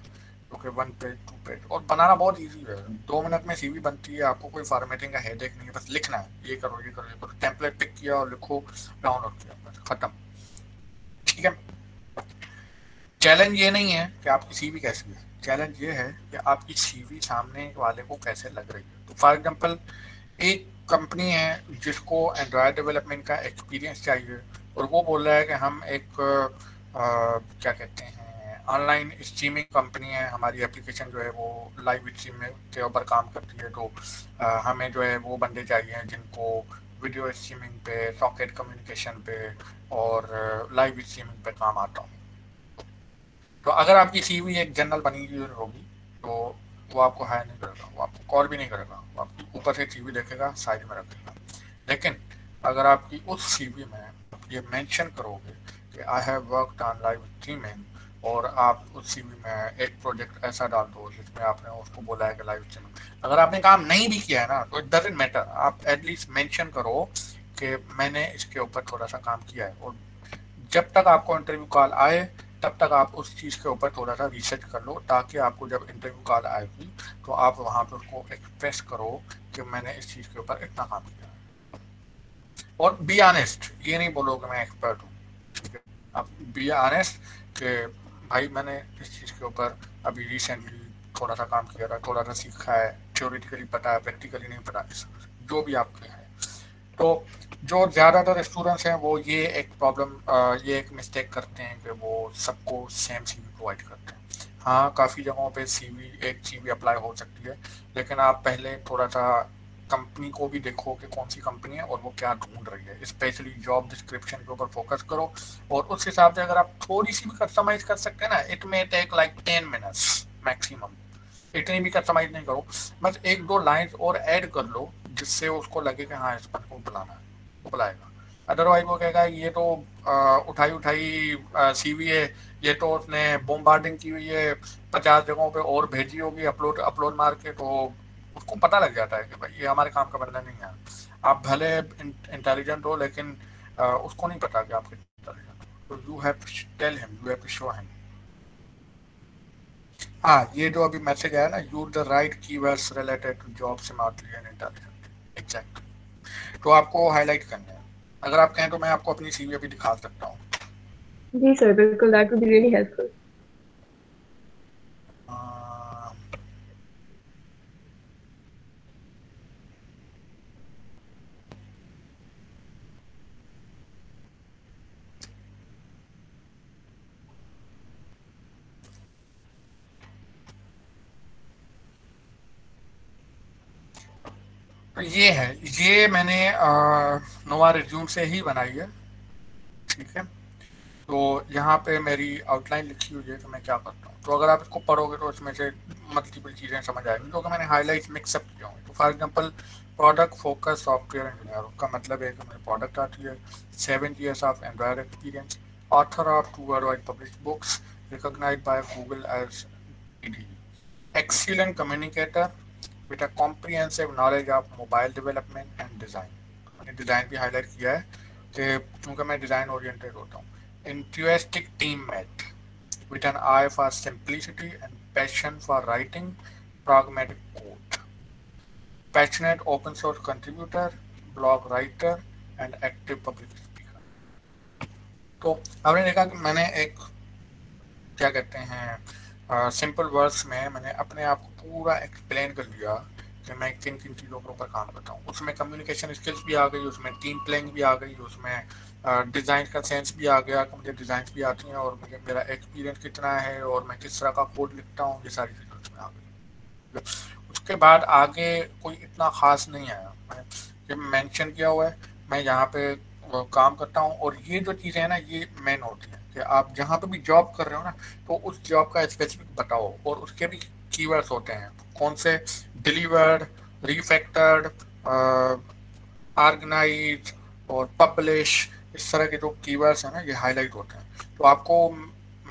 Okay one page two page और बनाना बहुत इजी है। दो मिनट में सीवी बनती है आपको कोई फॉर्मेटिंग का हेडेक नहीं है बस लिखना है। ये करो ये करो ये करो। टेम्पलेट पिक किया और लिखो डाउनलोड किया खत्म। ठीक है? चैलेंज ये नहीं है कि आपकी सीवी कैसी है। चैलेंज ये है कि आपकी सीवी सामने वाले को कैसे लग रही है। तो फॉर एग्ज़ाम्पल एक कंपनी है जिसको एंड्रॉयड डेवलपमेंट का एक्सपीरियंस चाहिए और वो बोल रहा है कि हम एक आ, क्या कहते हैं? ऑनलाइन स्ट्रीमिंग कंपनी है हमारी एप्लीकेशन जो है वो लाइव स्ट्रीमिंग के ऊपर काम करती है तो आ, हमें जो है वो बंदे चाहिए जिनको वीडियो स्ट्रीमिंग पे सॉकेट कम्युनिकेशन पे और लाइव स्ट्रीमिंग पे काम आता हूँ। तो अगर आपकी सीवी एक जनरल बनी हुई होगी तो वो आपको हायर नहीं करेगा वो आपको कॉल भी नहीं करेगा वो आपको ऊपर से सीवी देखेगा साइड में रखेगा। लेकिन अगर आपकी उस सीवी में ये मेंशन करोगे कि I have worked on live streaming और आप उस में एक प्रोजेक्ट ऐसा डाल दो, जिसमें आपने उसको बोला है कि लाइव स्ट्रीमिंग अगर आपने काम नहीं भी किया है ना तो इट डजेंट मैटर आप एटलीस्ट मेंशन करो कि मैंने इसके ऊपर थोड़ा सा काम किया है। और जब तक आपको इंटरव्यू कॉल आए, तब तक आप उस चीज़ के ऊपर थोड़ा सा रिसर्च कर लो, ताकि आपको जब इंटरव्यू कॉल आएगी तो आप वहाँ पर उसको एक्सप्रेस करो कि मैंने इस चीज़ के ऊपर इतना काम किया और बी ऑनेस्ट ये नहीं बोलो कि मैं एक्सपर्ट हूँ। ठीक है? आप बी ऑनेस्ट कि भाई, मैंने इस चीज़ के ऊपर अभी रिसेंटली थोड़ा सा काम किया था थोड़ा सा सीखा है थ्योरेटिकली पता है प्रैक्टिकली नहीं पता जो भी आपके हैं। तो जो ज़्यादातर स्टूडेंट्स हैं, वो ये एक प्रॉब्लम ये एक मिस्टेक करते हैं कि वो सबको सेम सीवी प्रोवाइड करते हैं। हाँ काफ़ी जगहों पे सीवी एक सी अप्लाई हो सकती है, लेकिन आप पहले थोड़ा सा कंपनी को भी देखो कि कौन सी कंपनी है और वो क्या ढूंढ रही है। स्पेशली जॉब डिस्क्रिप्शन के ऊपर फोकस करो और उस हिसाब से अगर आप थोड़ी सी भी कस्टमाइज कर सकते हैं ना it may take like ten minutes maximum इतनी भी कस्टमाइज नहीं करो। बस एक दो लाइंस और ऐड कर लो जिससे उसको लगे कि हाँ इस पर को बुलाना है बुलाएगा। अदरवाइज़ वो कहेगा ये तो आ, उठाई उठाई सीवी है ये तो उसने बोम्बार्डिंग की हुई है पचास जगहों पे और भेजी होगी अपलोड अपलोड मार के तो उसको पता लग जाता है कि भाई ये हमारे काम का बंदा नहीं है। आप भले इंटेलिजेंट हो लेकिन आ, उसको नहीं पता कि आप इंटेलिजेंट हो। तो you have tell him you have to show him हाँ ये जो अभी मैसेज आया ना you the right keywords related to job smartly and intelligent exactly तो आपको हाईलाइट करना है। अगर आप कहें तो मैं आपको अपनी सीवी अभी दिखा सकता हूँ। जी सर बिल्कुल that would be really helpful ये है, ये मैंने नोवा रिज्यूम से ही बनाई है, ठीक है? तो यहाँ पे मेरी आउटलाइन लिखी हुई है कि मैं क्या करता हूँ। तो अगर आप इसको पढ़ोगे तो इसमें से मल्टीपल चीज़ें समझ आएँगी अगर मैंने हाईलाइट मिक्सअप किया हूँ। तो for example product focus software engineer का मतलब है कि मेरी प्रोडक्ट आती है seven years of Android experience author of two world publish books recognise by Google as excellent communicator with a comprehensive knowledge of mobile development and design मैंने डिज़ाइन भी हाईलाइट किया है कि क्योंकि मैं डिज़ाइन ओरिएंटेड होता हूँ enthusiastic teammate with an eye for simplicity and passion for writing pragmatic code passionate open source contributor blog writer and active public speaker तो आपने देखा कि मैंने एक क्या कहते हैं सिंपल uh, वर्ड्स में मैंने अपने आप को पूरा एक्सप्लेन कर लिया कि मैं किन किन चीज़ों के ऊपर काम करता हूँ। उसमें कम्युनिकेशन स्किल्स भी आ गई, उसमें टीम प्लेइंग भी आ गई, उसमें डिज़ाइन का सेंस भी आ गया कि मुझे डिज़ाइन भी आती हैं और मुझे मेरा एक्सपीरियंस कितना है और मैं किस तरह का कोड लिखता हूँ, ये सारी चीज़ें उसमें आ गई। उसके बाद आगे कोई इतना ख़ास नहीं आया। मैं ये मैंशन किया हुआ है, मैं यहाँ पे काम करता हूँ और ये जो चीज़ें हैं ना, ये मेन होती हैं कि आप जहाँ पे भी जॉब कर रहे हो ना तो उस जॉब का स्पेसिफिक बताओ और उसके भी कीवर्ड्स होते हैं? कौन से? डिलीवर्ड रिफैक्टर्ड ऑर्गेनाइज और पब्लिश इस तरह के जो कीवर्ड्स हैं ना, ये हाईलाइट होते हैं। तो आपको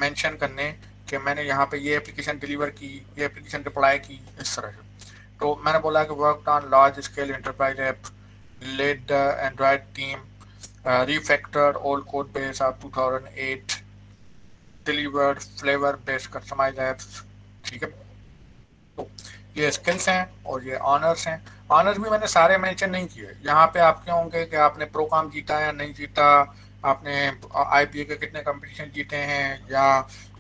मेंशन करने कि मैंने यहाँ पे ये एप्लीकेशन डिलीवर की, ये एप्लीकेशन डिप्लाई की, इस तरह से। तो मैंने बोला कि work on large scale enterprise app led the Android team refactored old code base of 2008 delivered flavor based customized apps, ठीक है? ये स्किल्स हैं और ये ऑनर्स हैं। ऑनर्स भी मैंने सारे मेंशन नहीं किए। यहाँ पे आपके होंगे कि आपने प्रो काम जीता या नहीं जीता, आपने आईपीए के कितने कंपटीशन जीते हैं या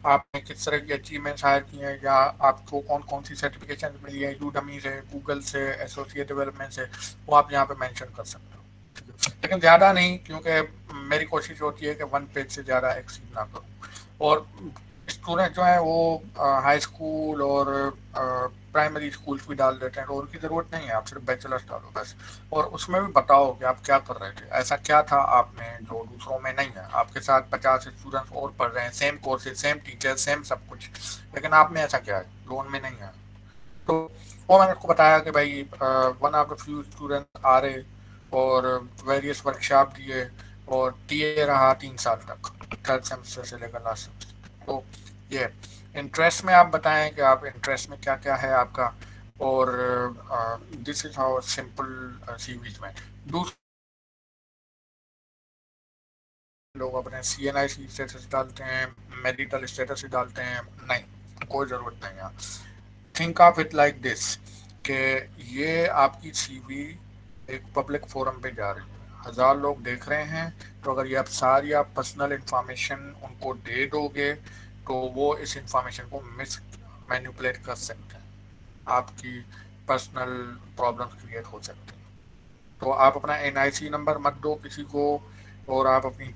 आपने किस तरह की अचीवमेंट्स हायर की हैं या आपको कौन कौन सी सर्टिफिकेशन मिली है यूडमी से गूगल से एसोसिएट डेवलपमेंट से, वो आप यहाँ पे मेंशन कर सकते हो। लेकिन ज़्यादा नहीं, क्योंकि मेरी कोशिश होती है कि वन पेज से ज़्यादा एक्सीड ना करूँ। और स्टूडेंट जो है वो हाई स्कूल और प्राइमरी स्कूल भी डाल देते हैं तो उनकी ज़रूरत नहीं है, आप सिर्फ़ बैचलर्स डालो बस। और उसमें भी बताओ कि आप क्या कर रहे थे। ऐसा क्या था आपने जो दूसरों में नहीं है? आपके साथ पचास स्टूडेंट्स और पढ़ रहे हैं same courses same teacher same सब कुछ, लेकिन आप में ऐसा क्या है, जो उनमें नहीं है। तो वो मैंने उसको बताया कि भाई one of the few student आ रहे और वेरियस वर्कशॉप दिए और टी रहा तीन साल तक थर्ड सेमेस्टर से लेकर लास्ट सेमेस्टर तो ये इंटरेस्ट में आप बताएँ कि आप इंटरेस्ट में क्या क्या है आपका? और this is how simple CVs में। लोग अपने सी एन आई सी स्टेटस डालते हैं मेडिकल स्टेटस डालते हैं। नहीं, कोई ज़रूरत नहीं है। Think of it like this कि ये आपकी सीवी एक पब्लिक फोरम पे जा रही है। हज़ार लोग देख रहे हैं तो अगर ये आप सारी आप पर्सनल इंफॉर्मेशन उनको दे दोगे तो वो इस इंफॉर्मेशन को मिस मैनिपुलेट कर सकते हैं। आपकी पर्सनल प्रॉब्लम क्रिएट हो सकती हैं। तो आप अपना एनआईसी नंबर मत दो किसी को, और आप अपनी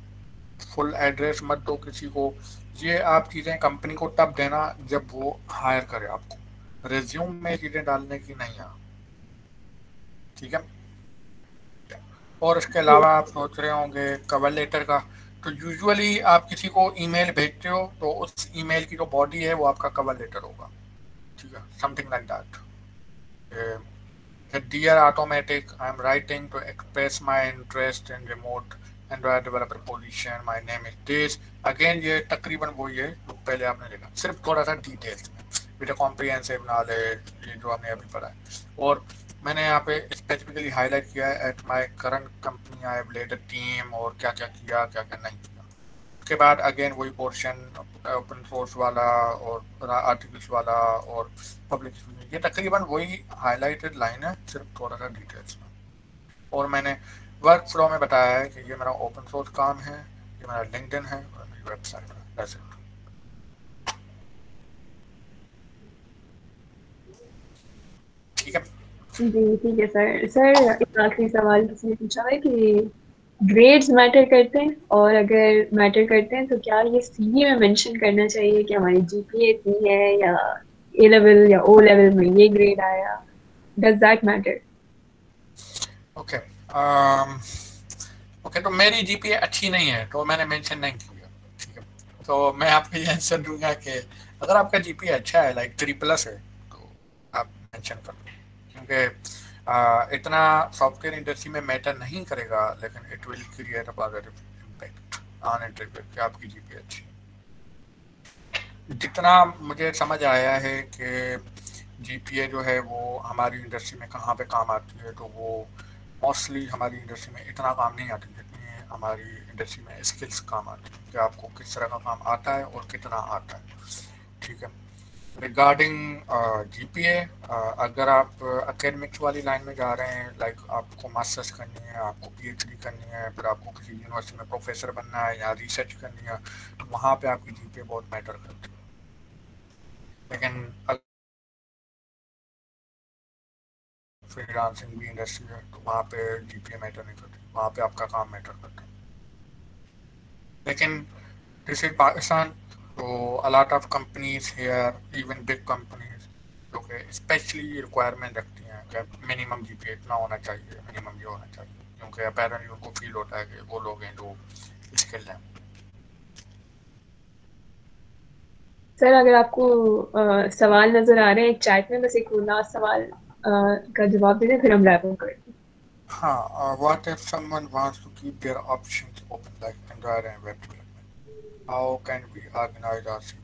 फुल एड्रेस मत दो किसी को। ये आप चीज़ें कंपनी को तब देना जब वो हायर करे आपको। रेज्यूम में चीज़ें डालने की नहीं है। ठीक है? और इसके अलावा आप सोच रहे होंगे कवर लेटर का तो यूजुअली आप किसी को ईमेल भेजते हो तो उस ईमेल की जो बॉडी है वो आपका कवर लेटर होगा। ठीक है? Something like that dear automatic I am writing to express my interest in remote Android developer position my name is this again ये तकरीबन वही है जो पहले आपने देखा। सिर्फ़ थोड़ा सा डिटेल्स में। विद कॉम्प्रिहेंसिव नॉलेज ये जो हमने अभी पढ़ा है। और मैंने यहाँ पे स्पेसिफिकली हाईलाइट किया है at my current company I have led a team और क्या क्या किया क्या क्या नहीं किया। उसके बाद अगेन वही पोर्शन ओपन सोर्स वाला और आर्टिकल्स वाला और पब्लिक ये तकरीबन वही हाईलाइटेड लाइन है, सिर्फ़ थोड़ा सा डिटेल्स में। और मैंने वर्क फ्लो में बताया है कि ये मेरा ओपन सोर्स काम है, ये मेरा लिंकडिन है और मेरी वेबसाइट है। ठीक है। जी, ठीक है सर। सर एक आखिरी सवाल किसी ने पूछा है कि ग्रेड्स मैटर करते हैं? और अगर मैटर करते हैं तो क्या ये सीवी में मेंशन करना चाहिए कि हमारी जीपीए इतनी है या ए लेवल या ओ लेवल में ये ग्रेड आया? Does that matter okay okay तो मेरी जीपीए अच्छी नहीं है तो मैंने मेंशन नहीं किया, ठीक है? तो मैं आपको ये आंसर दूँगा कि अगर आपका जीपीए अच्छा है लाइक थ्री प्लस है तो आप मेंशन कर क्योंकि इतना सॉफ्टवेयर इंडस्ट्री में मैटर नहीं करेगा, लेकिन it will create positive impact on interview आपकी जीपी अच्छी जितना मुझे समझ आया है कि जीपीए जो है वो हमारी इंडस्ट्री में कहाँ पे काम आती है तो वो मोस्टली हमारी इंडस्ट्री में इतना काम नहीं आती जितनी हमारी इंडस्ट्री में स्किल्स काम आती है। कि आपको किस तरह का काम आता है और कितना आता है। ठीक है? रिगार्डिंग जीपीए uh, अगर आप एकेडमिक्स uh, वाली लाइन में जा रहे हैं लाइक like आपको मास्टर्स करनी है आपको पीएचडी करनी है फिर आपको किसी यूनिवर्सिटी में प्रोफेसर बनना है या रिसर्च करनी है तो वहाँ पे आपकी जीपीए बहुत मैटर करती है। लेकिन फ्रीलांसिंग भी इंडस्ट्री है तो वहाँ पे जीपीए मैटर नहीं करती वहाँ पे आपका काम मैटर करता है। लेकिन इज़ पाकिस्तान तो a lot of companies here, even big companies, कि स्पेशली रिक्वायरमेंट रखती हैं कि मिनिमम जी पी इतना होना चाहिए मिनिमम ये होना चाहिए क्योंकि अपेरेंटली उनको फील होता है कि वो लोग हैं जो स्किल्ड हैं। सर अगर आपको आ, सवाल नज़र आ रहे हैं चैट में बस एक लास्ट सवाल आ, का जवाब दे दें फिर हम रैप अप कर हाँ what if someone wants to keep their options open like Android and web how can we organize our CV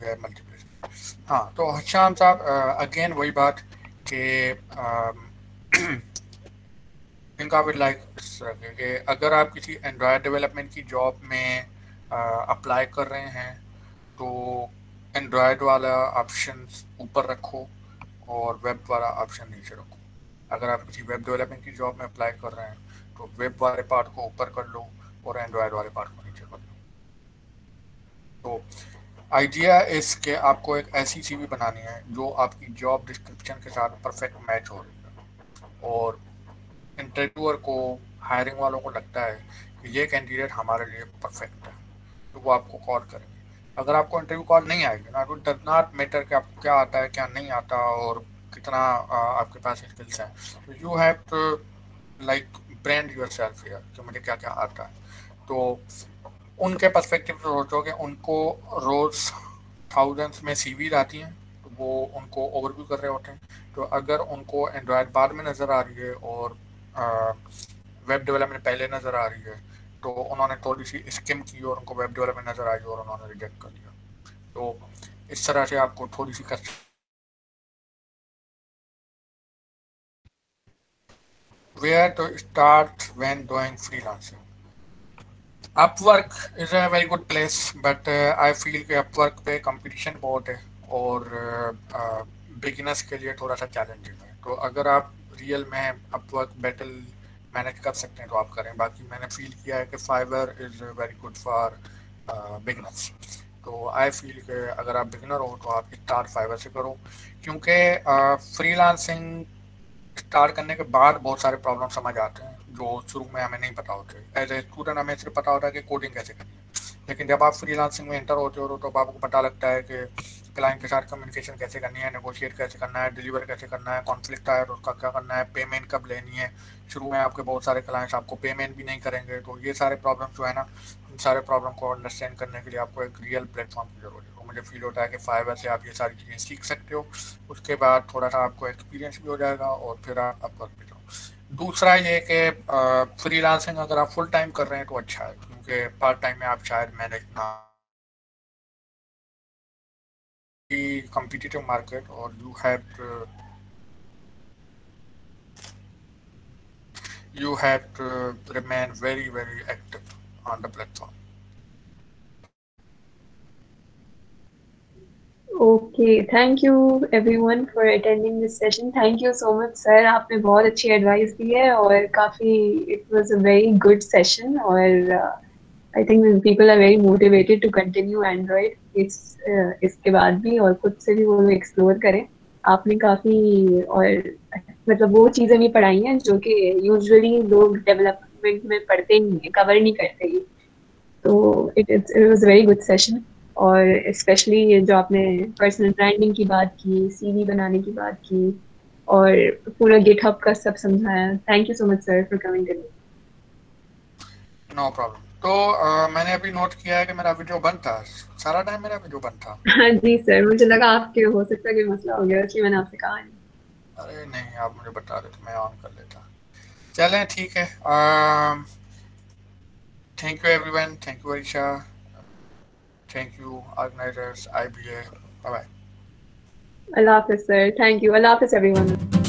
where multiple हाँ तो हशाम साहब अगेन वही बात कि ऑफ़ इट लाइक कि अगर आप किसी एंड्रॉयड डेवलपमेंट की जॉब में अप्लाई कर रहे हैं तो एंड्रॉयड वाला ऑप्शन ऊपर रखो और वेब वाला ऑप्शन नीचे रखो। अगर आप किसी वेब डेवलपमेंट की जॉब में अप्लाई कर रहे हैं तो वेब वाले पार्ट को ऊपर कर लो और एंड्रॉयड वाले पार्ट को तो आइडिया इस आपको एक ऐसी सीवी बनानी है जो आपकी जॉब डिस्क्रिप्शन के साथ परफेक्ट मैच हो। रही है और इंटरव्यूअर को हायरिंग वालों को लगता है कि ये कैंडिडेट हमारे लिए परफेक्ट है तो वो आपको कॉल करेंगे। अगर आपको इंटरव्यू कॉल नहीं आएगी ना तो डज नॉट मैटर कि आपको क्या आता है, क्या नहीं आता और कितना आपके पास स्किल्स हैं। You have to like brand yourself कि मुझे क्या क्या आता है। तो उनके पर्सपेक्टिव से सोचोगे उनको रोज़ थाउजेंड्स में सीवी आती हैं तो वो उनको ओवरव्यू कर रहे होते हैं। तो अगर उनको एंड्रॉयड बाद में नज़र आ रही है और वेब डेवलपमेंट पहले नज़र आ रही है तो उन्होंने थोड़ी सी स्किम की और उनको वेब डेवलपमेंट नज़र आई और उन्होंने रिजेक्ट कर दिया। तो इस तरह से आपको थोड़ी सी कर where to start when doing freelancing? Upwork is a very good place but I feel कि अपवर्क पे कंपटीशन बहुत है और बिगिनर्स uh, के लिए थोड़ा सा चैलेंजिंग है। तो अगर आप रियल में अपवर्क बैटल मैनेज कर सकते हैं तो आप करें। बाकी मैंने फील किया है कि Fiverr is very good for beginners तो आई फील कि अगर आप बिगनर हो तो आप स्टार्ट फाइबर से करो। क्योंकि फ्री लांसिंग स्टार्ट करने के बाद बहुत सारे प्रॉब्लम समझ आते हैं। जो शुरू में हमें नहीं पता होते एज ए स्टूडेंट हमें सिर्फ़ पता होता है कि कोडिंग कैसे करनी है। लेकिन जब आप फ्री लांसिंग में इंटर होते हो तो आपको पता लगता है कि क्लाइंट के साथ कम्युनिकेशन कैसे करनी है नेगोशिएट कैसे करना है डिलीवर कैसे करना है कॉन्फ्लिक्ट आया तो उसका क्या करना है पेमेंट कब लेनी है। शुरू में आपके बहुत सारे क्लाइंट्स आपको पेमेंट भी नहीं करेंगे। तो ये सारे प्रॉब्लम जो है ना उन सारे प्रॉब्लम को अंडरस्टैंड करने के लिए आपको एक रियल प्लेटफॉर्म की ज़रूरत है। तो मुझे फील होता है कि फाइवर से आप ये सारी चीज़ें सीख सकते हो। उसके बाद थोड़ा सा आपको एक्सपीरियंस भी हो जाएगा और फिर आप वर्क भी जाओ। दूसरा ये कि फ्रीलांसिंग अगर आप फुल टाइम कर रहे हैं तो अच्छा है, क्योंकि पार्ट टाइम में आप शायद मैनेज ना कम्पिटिटिव मार्केट और you have you have to remain very very active on the platform okay thank you everyone for attending this session thank you so much sir आपने बहुत अच्छी एडवाइस दी है और काफ़ी it was a very good session और I think people are very motivated to continue Android इस इसके बाद भी और खुद से भी वो एक्सप्लोर करें। आपने काफ़ी और मतलब वो चीज़ें भी पढ़ाई हैं जो कि यूजुअली लोग डेवलपमेंट में पढ़ते ही है कवर नहीं करते ही। तो it it was very good session और स्पेशली ये जो आपने पर्सनल ब्रांडिंग की बात की सीवी बनाने की बात की और पूरा गिटहब का सब समझाया। Thank you so much sir for coming to no problem तो आ, मैंने अभी नोट किया है कि मेरा वीडियो बंद था सारा टाइम मेरा वीडियो बंद था। हाँ जी सर मुझे लगा आपके हो सकता है कि मसला हो गया इसलिए मैंने आपसे कहा नहीं। अरे नहीं आप मुझे बता देते मैं ऑन कर लेता। चलें ठीक है thank you everyone thank you Arisha Thank you, organizers, IBA. Bye bye. Allah Hafiz, sir. Thank you. Allah Hafiz, everyone.